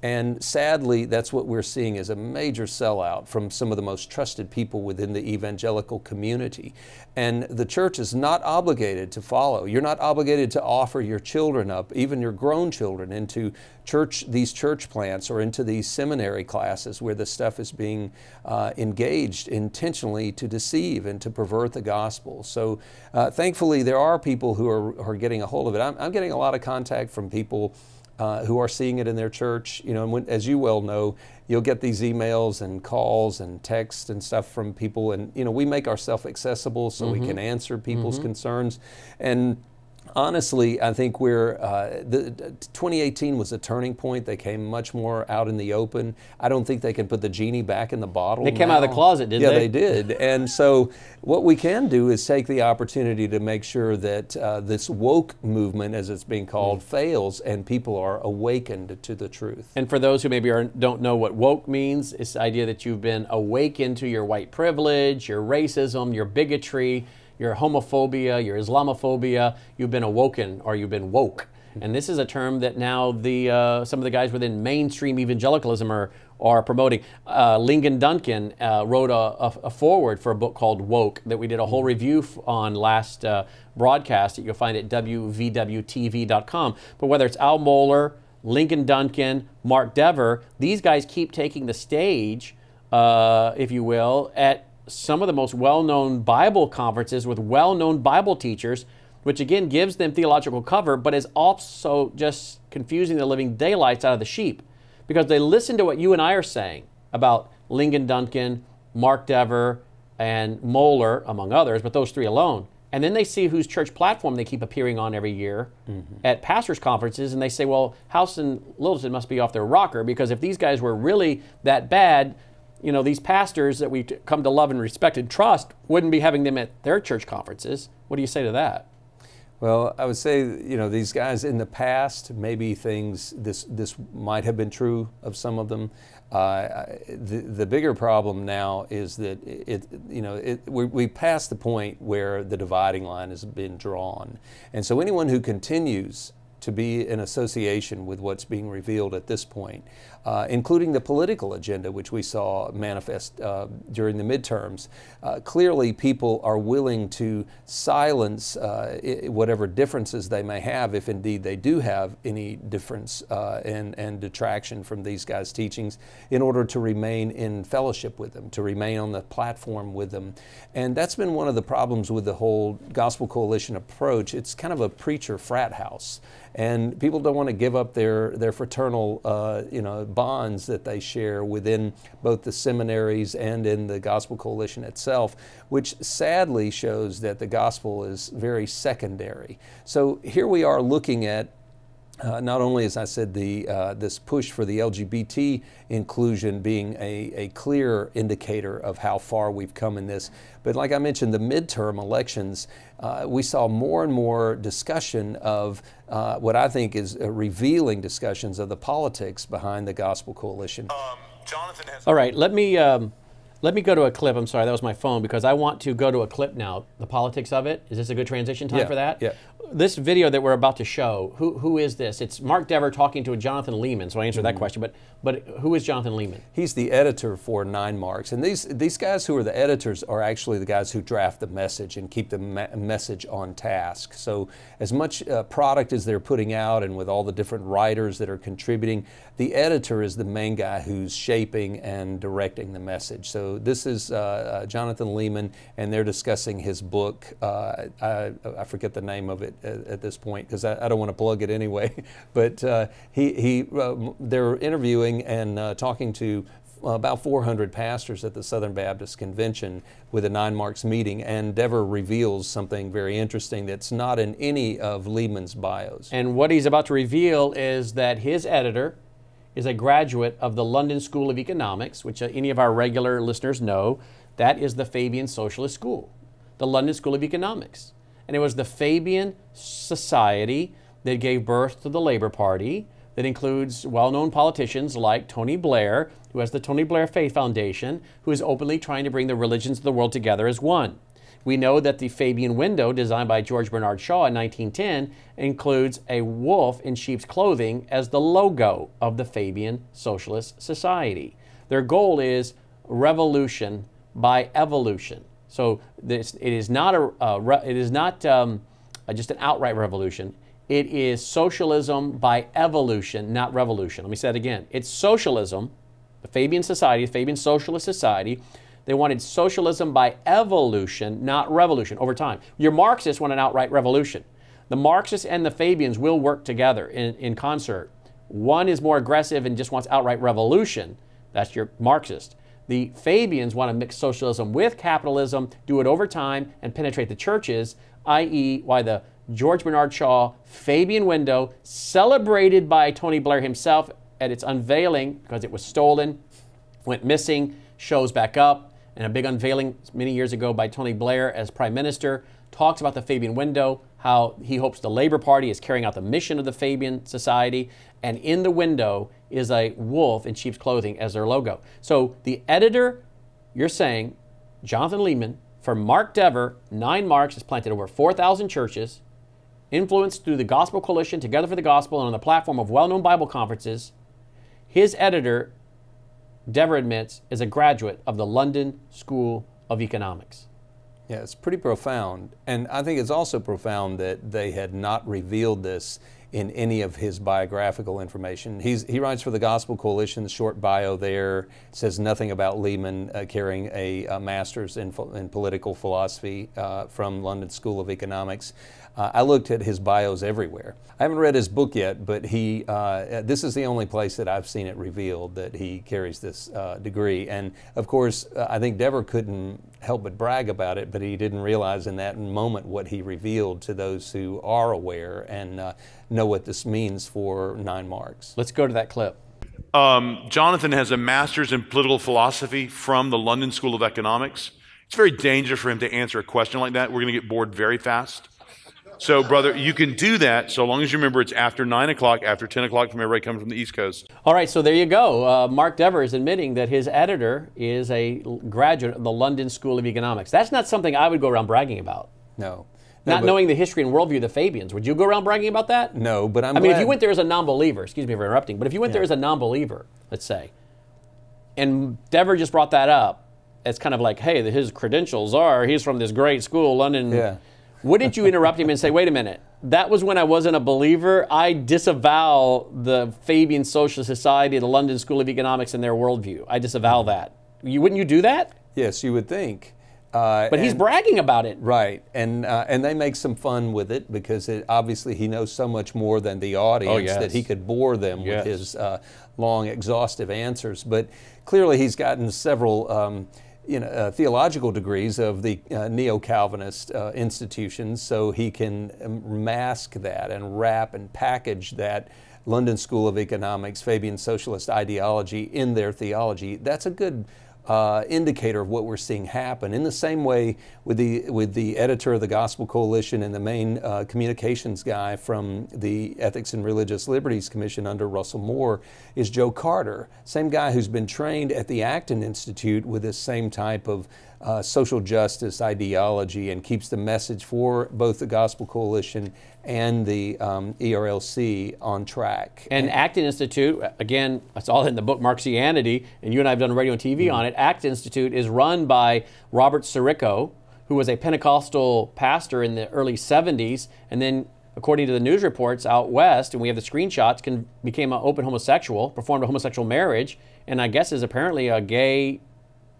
And sadly, that's what we're seeing is a major sellout from some of the most trusted people within the evangelical community. And the church is not obligated to follow. You're not obligated to offer your children up, even your grown children, into church these church plants or into these seminary classes where the stuff is being uh, engaged intentionally to deceive and to pervert the gospel. So uh, thankfully, there are people who are, are getting a hold of it. I'm, I'm getting a lot of contact from people uh, who are seeing it in their church. You know, and when, as you well know, you'll get these emails and calls and texts and stuff from people, and you know, we make ourselves accessible so mm-hmm. we can answer people's mm-hmm. concerns. And honestly, I think we're, uh, the, 2018 was a turning point. They came much more out in the open. I don't think they can put the genie back in the bottle. They came now. out of the closet, didn't yeah, they? Yeah, they did. and so, what we can do is take the opportunity to make sure that uh, this woke movement, as it's being called, mm. fails and people are awakened to the truth. And for those who maybe are, don't know what woke means, it's the idea that you've been awakened to your white privilege, your racism, your bigotry your homophobia, your Islamophobia, you've been awoken or you've been woke. And this is a term that now the uh, some of the guys within mainstream evangelicalism are are promoting. Uh, Ligon Duncan uh, wrote a, a, a, foreword for a book called Woke that we did a whole review on last uh, broadcast that you'll find at wvwtv.com. But whether it's Al Mohler, Ligon Duncan, Mark Dever, these guys keep taking the stage, uh, if you will, at some of the most well known Bible conferences with well known Bible teachers, which again gives them theological cover, but is also just confusing the living daylights out of the sheep because they listen to what you and I are saying about Ligon Duncan, Mark Dever, and Mohler, among others, but those three alone. And then they see whose church platform they keep appearing on every year mm-hmm. at pastors' conferences, and they say, well, Howse and Littleton must be off their rocker because if these guys were really that bad, you know, these pastors that we come to love and respect and trust wouldn't be having them at their church conferences. What do you say to that? Well, I would say, you know, these guys in the past, maybe things, this, this might have been true of some of them. Uh, the, the bigger problem now is that it, you know, it, we, we passed the point where the dividing line has been drawn. And so anyone who continues to be in association with what's being revealed at this point, uh, including the political agenda, which we saw manifest uh, during the midterms. Uh, clearly, people are willing to silence uh, whatever differences they may have, if indeed they do have any difference uh, and, and detraction from these guys' teachings, in order to remain in fellowship with them, to remain on the platform with them. And that's been one of the problems with the whole Gospel Coalition approach. It's kind of a preacher frat house and people don't want to give up their their fraternal uh, you know bonds that they share within both the seminaries and in the Gospel Coalition itself, which sadly shows that the gospel is very secondary. So here we are looking at uh, not only, as I said, the, uh, this push for the LGBT inclusion being a, a clear indicator of how far we've come in this, but like I mentioned, the midterm elections, uh, we saw more and more discussion of uh, what I think is revealing discussions of the politics behind the Gospel Coalition. Um, Jonathan has. All right, let me. Um let me go to a clip. I'm sorry, that was my phone because I want to go to a clip now. The politics of it. Is this a good transition time yeah, for that? Yeah. This video that we're about to show. Who who is this? It's Mark Dever talking to a Jonathan Leeman, So I answered mm-hmm. that question. But but who is Jonathan Leeman? He's the editor for Nine Marks, and these these guys who are the editors are actually the guys who draft the message and keep the me- message on task. So as much uh, product as they're putting out, and with all the different writers that are contributing, the editor is the main guy who's shaping and directing the message. So this is uh, uh, Jonathan Leeman, and they're discussing his book. Uh, I, I, forget the name of it at, at this point because I, I, don't want to plug it anyway. but uh, he, he they're interviewing and talking to about 400 pastors at the Southern Baptist Convention with a Nine Marks meeting, and Dever reveals something very interesting that's not in any of Leeman's bios. And what he's about to reveal is that his editor, is a graduate of the London School of Economics, which uh, any of our regular listeners know. That is the Fabian Socialist School, the London School of Economics. And it was the Fabian Society that gave birth to the Labor Party, that includes well known politicians like Tony Blair, who has the Tony Blair Faith Foundation, who is openly trying to bring the religions of the world together as one. We know that the Fabian window, designed by George Bernard Shaw in 1910, includes a wolf in sheep's clothing as the logo of the Fabian Socialist Society. Their goal is revolution by evolution. So this, it is not, a, it is not um, just an outright revolution. It is socialism by evolution, not revolution. Let me say it again. It's socialism, the Fabian Society, the Fabian Socialist Society, they wanted socialism by evolution, not revolution, over time. Your Marxists want an outright revolution. The Marxists and the Fabians will work together in, in concert. One is more aggressive and just wants outright revolution. That's your Marxist. The Fabians want to mix socialism with capitalism, do it over time, and penetrate the churches, i.e., why the George Bernard Shaw Fabian window, celebrated by Tony Blair himself at its unveiling because it was stolen, went missing, shows back up, and a big unveiling many years ago by Tony Blair as Prime Minister, talks about the Fabian window, how he hopes the Labor Party is carrying out the mission of the Fabian Society, and in the window is a wolf in sheep's clothing as their logo. So the editor, you're saying, Jonathan Leeman, for Mark Dever, Nine Marks has planted over 4,000 churches, influenced through the Gospel Coalition, Together for the Gospel, and on the platform of well known Bible conferences. His editor Dever admits, is a graduate of the London School of Economics. Yeah, it's pretty profound. And I think it's also profound that they had not revealed this in any of his biographical information. He's, he writes for the Gospel Coalition, short bio there says nothing about Leeman uh, carrying a, a master's in, in, political philosophy uh, from London School of Economics. Uh, I looked at his bios everywhere. I haven't read his book yet, but he uh, this is the only place that I've seen it revealed that he carries this uh, degree. And of course, uh, I think Dever couldn't help but brag about it, but he didn't realize in that moment what he revealed to those who are aware and uh, know what this means for nine marks. Let's go to that clip. Um, Jonathan has a master's in political philosophy from the London School of Economics. It's very dangerous for him to answer a question like that. We're going to get bored very fast. So, brother, you can do that so long as you remember it's after 9 o'clock, after 10 o'clock from everybody coming from the East Coast. All right, so there you go. Uh, Mark Dever is admitting that his editor is a graduate of the London School of Economics. That's not something I would go around bragging about. No. No, Not but- knowing the history and worldview of the Fabians. Would you go around bragging about that? No, but I'm I mean, if you went there as a non-believer, excuse me for interrupting, but if you went there as a non-believer, let's say, and Dever just brought that up, it's kind of like, hey, his credentials are he's from this great school, London. Yeah. Wouldn't you interrupt him and say, wait a minute, that was when I wasn't a believer. I disavow the Fabian Social Society, the London School of Economics, and their worldview. I disavow that. You wouldn't you do that? Yes, you would think. Uh, But he's and- bragging about it. Right, and uh, and they make some fun with it because it, obviously he knows so much more than the audience yes. that he could bore them Yes. with his uh, long, exhaustive answers. But clearly, he's gotten several. Um, you know, uh, theological degrees of the uh, neo-Calvinist uh, institutions, so he can um, mask that and wrap and package that London School of Economics, Fabian socialist ideology in their theology. That's a good uh, indicator of what we're seeing happen. In the same way, with the with the editor of the Gospel Coalition and the main uh, communications guy from the Ethics and Religious Liberties Commission under Russell Moore is Joe Carter, same guy who's been trained at the Acton Institute with this same type of uh, social justice ideology and keeps the message for both the Gospel Coalition and the um, ERLC on track. And Acton Institute, again, that's all in the book Marxianity, and you and I have done radio and TV on it. Acton Institute is run by Robert Sirico, who was a Pentecostal pastor in the early 70s, and then, according to the news reports out west, and we have the screenshots, can, became an open homosexual, performed a homosexual marriage, and I guess is apparently a gay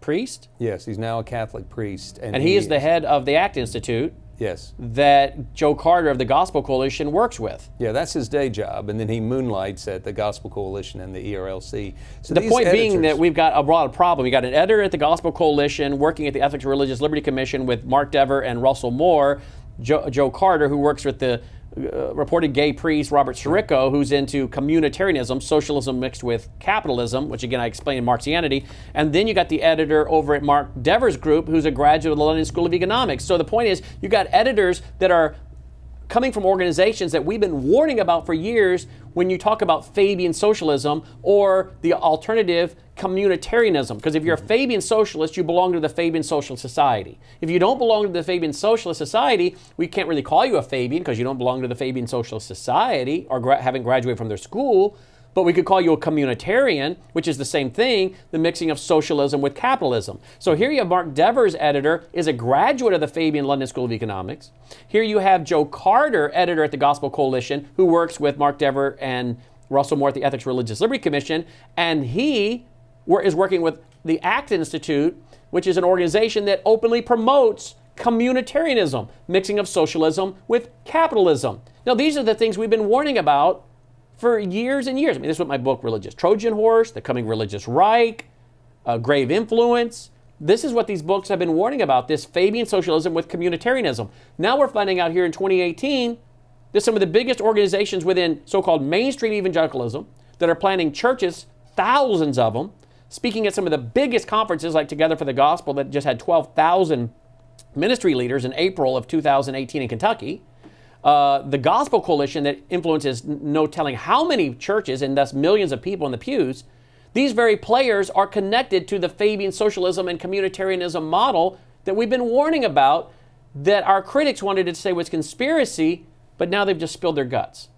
priest. yes, he's now a Catholic priest, And he is the head of the Acton Institute yes. that Joe Carter of the Gospel Coalition works with. Yeah, that's his day job, and then he moonlights at the Gospel Coalition and the ERLC. So The point being that we've got a broad problem. We got an editor at the Gospel Coalition working at the Ethics and Religious Liberty Commission with Mark Dever and Russell Moore, Joe, Joe Carter, who works with the uh, reported gay priest Robert Sirico, who's into communitarianism, socialism mixed with capitalism, which again I explained in Marxianity. And then you got the editor over at Mark Dever's group, who's a graduate of the London School of Economics. So the point is, you got editors that are coming from organizations that we've been warning about for years when you talk about Fabian socialism or the alternative communitarianism. Because if you're a Fabian socialist, you belong to the Fabian Social Society. If you don't belong to the Fabian Socialist Society, we can't really call you a Fabian because you don't belong to the Fabian Socialist Society or gra- haven't graduated from their school. But we could call you a communitarian, which is the same thing, the mixing of socialism with capitalism. So here you have Mark Dever's, editor, is a graduate of the Fabian London School of Economics. Here you have Joe Carter, editor at the Gospel Coalition, who works with Mark Dever and Russell Moore at the Ethics Religious Liberty Commission, and he is working with the Acton Institute, which is an organization that openly promotes communitarianism, mixing of socialism with capitalism. Now, these are the things we've been warning about for years and years. I mean, this is what my book, Religious Trojan Horse, The Coming Religious Reich, uh, Grave Influence. This is what these books have been warning about this Fabian socialism with communitarianism. Now we're finding out here in 2018 that some of the biggest organizations within so called mainstream evangelicalism that are planning churches, thousands of them, speaking at some of the biggest conferences like Together for the Gospel that just had 12,000 ministry leaders in April of 2018 in Kentucky. Uh, the Gospel Coalition that influences no telling how many churches and thus millions of people in the pews. These very players are connected to the Fabian socialism and communitarianism model that we've been warning about, that our critics wanted to say was conspiracy, but now they've just spilled their guts.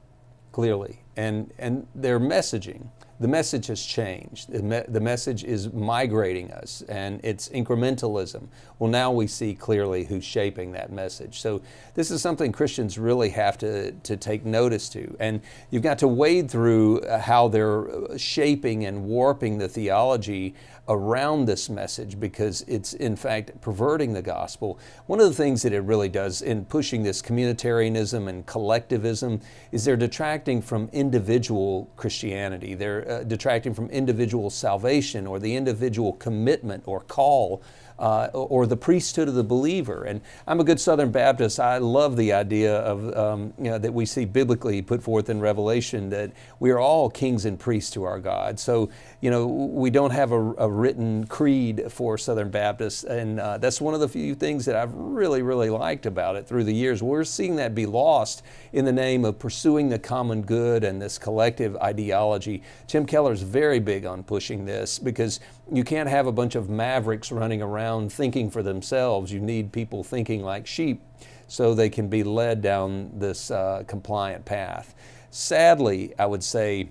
clearly, and and their messaging. The message has changed. The, me- the message is migrating us, and it's incrementalism. Well, now we see clearly who's shaping that message. So this is something Christians really have to, to take notice to, and you've got to wade through uh, how they're uh, shaping and warping the theology around this message because it's in fact perverting the gospel. One of the things that it really does in pushing this communitarianism and collectivism is they're detracting from individual Christianity. They're uh, detracting from individual salvation or the individual commitment or call uh, or the priesthood of the believer. And I'm a good Southern Baptist. I love the idea of um, you know, that we see biblically put forth in Revelation that we are all kings and priests to our God. So you know we don't have a, a written creed for Southern Baptists, and uh, that's one of the few things that I've really really liked about it through the years. We're seeing that be lost in the name of pursuing the common good and this collective ideology. Tim Keller's very big on pushing this because you can't have a bunch of mavericks running around thinking for themselves. You need people thinking like sheep so they can be led down this uh, compliant path. Sadly, I would say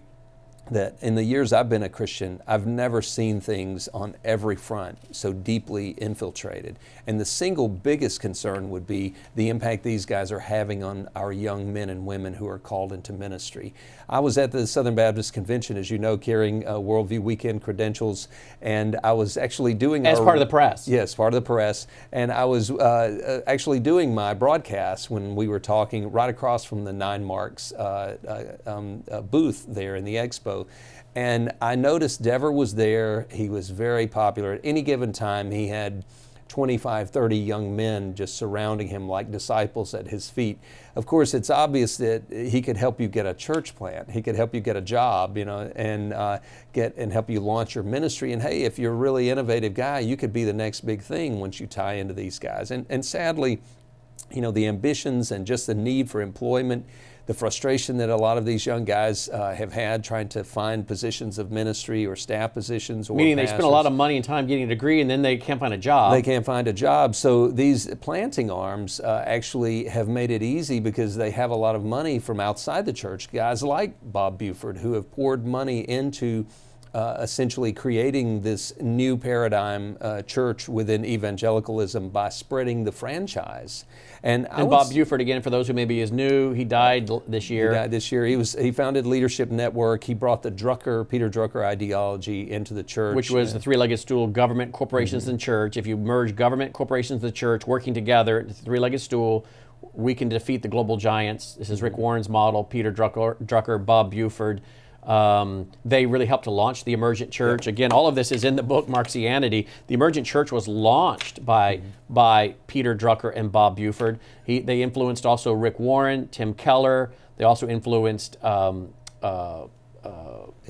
that in the years I've been a Christian, I've never seen things on every front so deeply infiltrated. And the single biggest concern would be the impact these guys are having on our young men and women who are called into ministry. I was at the Southern Baptist Convention, as you know, carrying uh, Worldview Weekend credentials, and I was actually doing as our, part of the press. Yes, part of the press, and I was uh, uh, actually doing my broadcast when we were talking right across from the Nine Marks uh, uh, um, uh, booth there in the expo. And I noticed Dever was there. He was very popular. At any given time, he had 25, 30 young men just surrounding him like disciples at his feet. Of course, it's obvious that he could help you get a church plant. He could help you get a job, you know, and uh, get and help you launch your ministry. And hey, if you're a really innovative guy, you could be the next big thing once you tie into these guys. And, and sadly, you know, the ambitions and just the need for employment the frustration that a lot of these young guys uh, have had trying to find positions of ministry or staff positions. Or Meaning pastors. they spend a lot of money and time getting a degree and then they can't find a job. They can't find a job. So these planting arms uh, actually have made it easy because they have a lot of money from outside the church. Guys like Bob Buford who have poured money into uh, essentially creating this new paradigm uh, church within evangelicalism by spreading the franchise. And, and Bob Buford, again, for those who maybe is new, he died this year. He died this year. He was he founded Leadership Network. He brought the Drucker, Peter Drucker ideology into the church, which was the three-legged stool: government, corporations, mm-hmm. and church. If you merge government, corporations, and the church working together, the three-legged stool, we can defeat the global giants. This is Rick mm-hmm. Warren's model. Peter Drucker, Drucker Bob Buford. Um, they really helped to launch the Emergent Church. Again, all of this is in the book Marxianity. The Emergent Church was launched by mm-hmm. by Peter Drucker and Bob Buford. He, they influenced also Rick Warren, Tim Keller. They also influenced um, uh,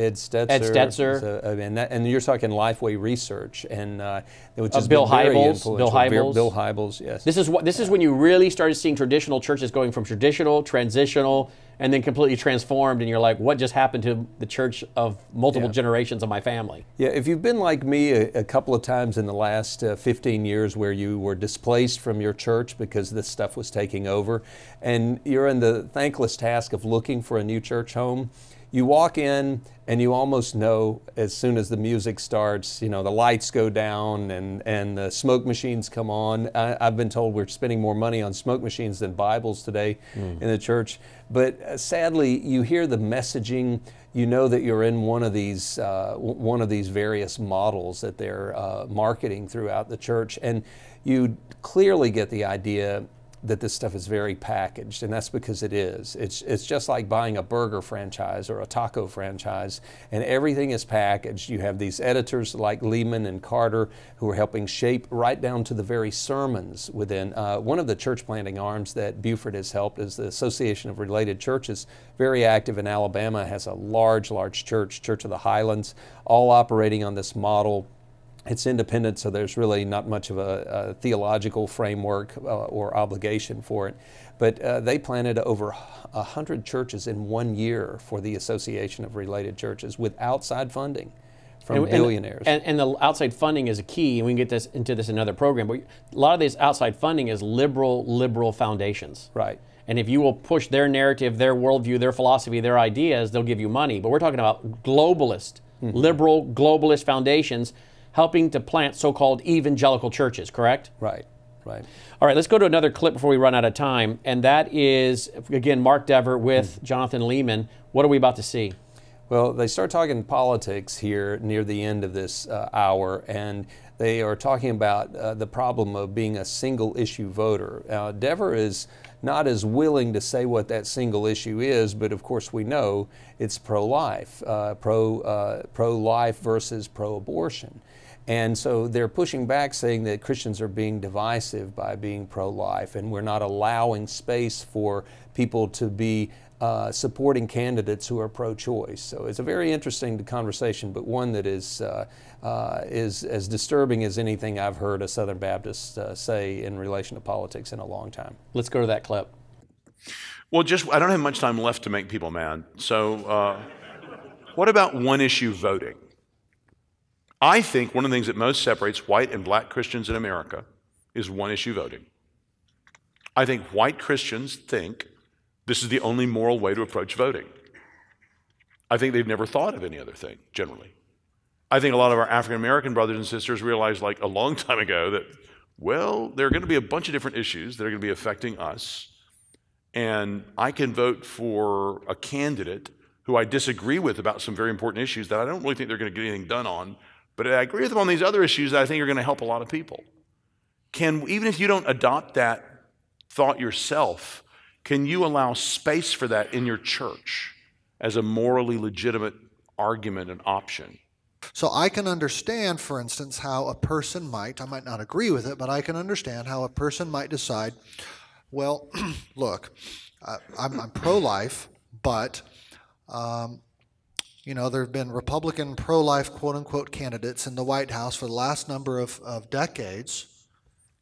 Ed Stetzer. Ed Stetzer. So, mean, that, and you're talking Lifeway Research, and uh, which uh, is Bill Hybels. Bill Hybels. Bill Hybels. Yes. This is what. This is when you really started seeing traditional churches going from traditional, transitional, and then completely transformed, and you're like, what just happened to the church of multiple yeah. generations of my family? Yeah. If you've been like me a, a couple of times in the last uh, 15 years, where you were displaced from your church because this stuff was taking over, and you're in the thankless task of looking for a new church home you walk in and you almost know as soon as the music starts, you know, the lights go down and, and the smoke machines come on. I, have been told we're spending more money on smoke machines than Bibles today mm. in the church. But uh, sadly, you hear the messaging. You know that you're in one of these uh, one of these various models that they're uh, marketing throughout the church, and you clearly get the idea that this stuff is very packaged, and that's because it is. It's, it's just like buying a burger franchise or a taco franchise, and everything is packaged. You have these editors like Leeman and Carter who are helping shape right down to the very sermons within. Uh, one of the church planting arms that Buford has helped is the Association of Related Churches, very active in Alabama, has a large, large church, Church of the Highlands, all operating on this model it's independent, so there's really not much of a, a theological framework uh, or obligation for it. But uh, they planted over 100 churches in one year for the Association of Related Churches with outside funding from and, billionaires. And, and, the outside funding is a key, and we can get this into this another program. But a lot of this outside funding is liberal, liberal foundations. Right. And if you will push their narrative, their worldview, their philosophy, their ideas, they'll give you money. But we're talking about globalist, mm-hmm. liberal, globalist foundations helping to plant so called evangelical churches, correct? Right, right. All right, let's go to another clip before we run out of time. And that is, again, Mark Dever with mm-hmm. Jonathan Leeman. What are we about to see? Well, they start talking politics here near the end of this uh, hour, and they are talking about uh, the problem of being a single issue voter. Uh, Dever is not as willing to say what that single issue is, but of course we know it's pro life, uh, pro, uh, pro life versus pro abortion. And so they're pushing back, saying that Christians are being divisive by being pro life, and we're not allowing space for people to be uh, supporting candidates who are pro-choice. So it's a very interesting conversation, but one that is uh, uh, is as disturbing as anything I've heard a Southern Baptist uh, say in relation to politics in a long time. Let's go to that clip. Well, just I don't have much time left to make people mad. So, uh, what about one issue voting? I think one of the things that most separates white and black Christians in America is one issue voting. I think white Christians think this is the only moral way to approach voting. I think they've never thought of any other thing, generally. I think a lot of our African American brothers and sisters realized, like a long time ago, that, well, there are going to be a bunch of different issues that are going to be affecting us. And I can vote for a candidate who I disagree with about some very important issues that I don't really think they're going to get anything done on, but I agree with them on these other issues that I think are going to help a lot of people. Can, even if you don't adopt that thought yourself, can you allow space for that in your church as a morally legitimate argument and option? So I can understand, for instance, how a person might, I might not agree with it, but I can understand how a person might decide, well, look, I'm, I'm pro life, but, um, you know, there have been Republican pro life quote unquote candidates in the White House for the last number of, of decades,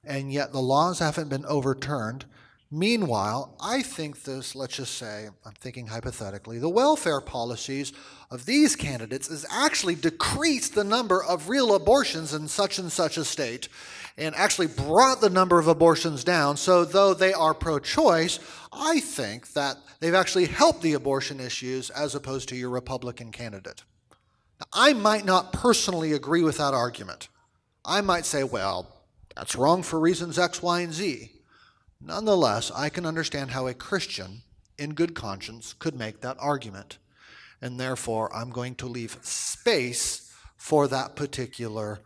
and yet the laws haven't been overturned. Meanwhile, I think this, let's just say, I'm thinking hypothetically, the welfare policies of these candidates has actually decreased the number of real abortions in such and such a state and actually brought the number of abortions down. So, though they are pro choice, I think that they've actually helped the abortion issues as opposed to your Republican candidate. Now, I might not personally agree with that argument. I might say, well, that's wrong for reasons X, Y, and Z. Nonetheless, I can understand how a Christian in good conscience could make that argument. And therefore, I'm going to leave space for that particular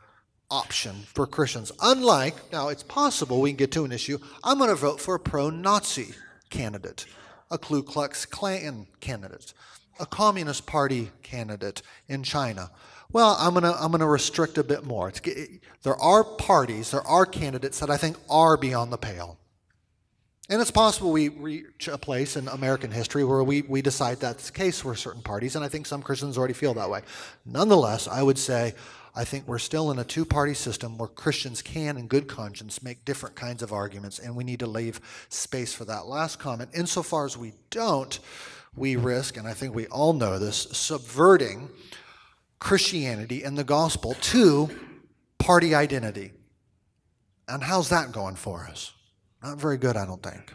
option for Christians. Unlike, now it's possible we can get to an issue, I'm going to vote for a pro Nazi candidate, a Ku Klux Klan candidate, a Communist Party candidate in China. Well, I'm going to I'm going to restrict a bit more. There are parties, there are candidates that I think are beyond the pale. And it's possible we reach a place in American history where we, we decide that's the case for certain parties, and I think some Christians already feel that way. Nonetheless, I would say I think we're still in a two party system where Christians can, in good conscience, make different kinds of arguments, and we need to leave space for that. Last comment insofar as we don't, we risk, and I think we all know this, subverting Christianity and the gospel to party identity. And how's that going for us? Not very good, I don't think.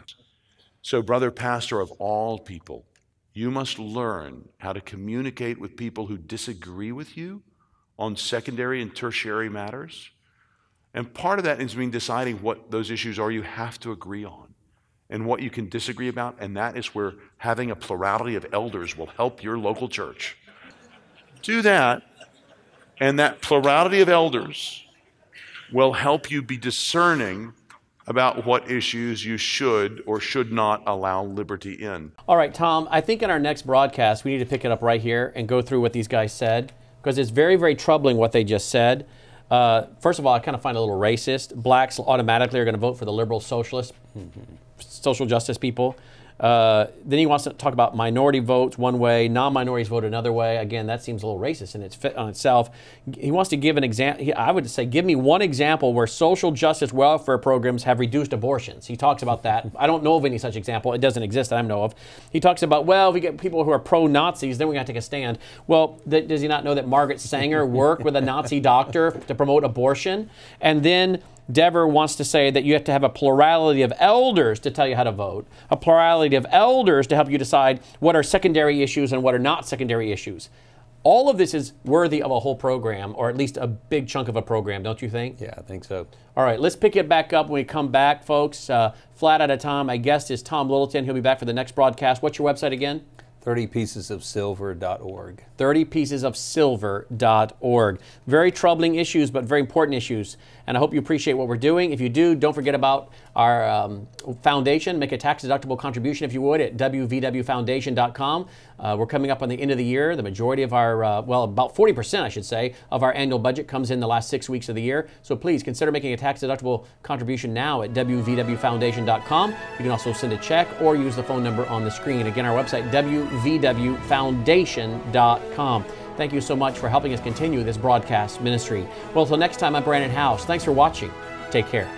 So, brother pastor of all people, you must learn how to communicate with people who disagree with you on secondary and tertiary matters. And part of that is being deciding what those issues are you have to agree on and what you can disagree about. And that is where having a plurality of elders will help your local church. Do that, and that plurality of elders will help you be discerning about what issues you should or should not allow liberty in. All right, Tom, I think in our next broadcast, we need to pick it up right here and go through what these guys said because it's very, very troubling what they just said. Uh, first of all, I kind of find it a little racist. Blacks automatically are going to vote for the liberal socialist, social justice people. Uh, then he wants to talk about minority votes one way, non-minorities vote another way. Again, that seems a little racist in its fit on itself. He wants to give an example. I would say, give me one example where social justice welfare programs have reduced abortions. He talks about that. I don't know of any such example. It doesn't exist that I know of. He talks about, well, if we get people who are pro-Nazis, then we got to take a stand. Well, th- does he not know that Margaret Sanger worked with a Nazi doctor to promote abortion? And then Dever wants to say that you have to have a plurality of elders to tell you how to vote, a plurality of elders to help you decide what are secondary issues and what are not secondary issues. All of this is worthy of a whole program, or at least a big chunk of a program, don't you think? Yeah, I think so. All right, let's pick it back up when we come back, folks. Uh, flat out of time. My guest is Tom Littleton. He'll be back for the next broadcast. What's your website again? 30piecesofsilver.org. 30piecesofsilver.org. Very troubling issues, but very important issues. And I hope you appreciate what we're doing. If you do, don't forget about our um, foundation. Make a tax deductible contribution, if you would, at wvwfoundation.com. Uh, we're coming up on the end of the year. The majority of our, uh, well, about 40%, I should say, of our annual budget comes in the last six weeks of the year. So please consider making a tax deductible contribution now at wvwfoundation.com. You can also send a check or use the phone number on the screen. And again, our website, wvwfoundation.com. Thank you so much for helping us continue this broadcast ministry. Well, until next time, I'm Brannon Howse. Thanks for watching. Take care.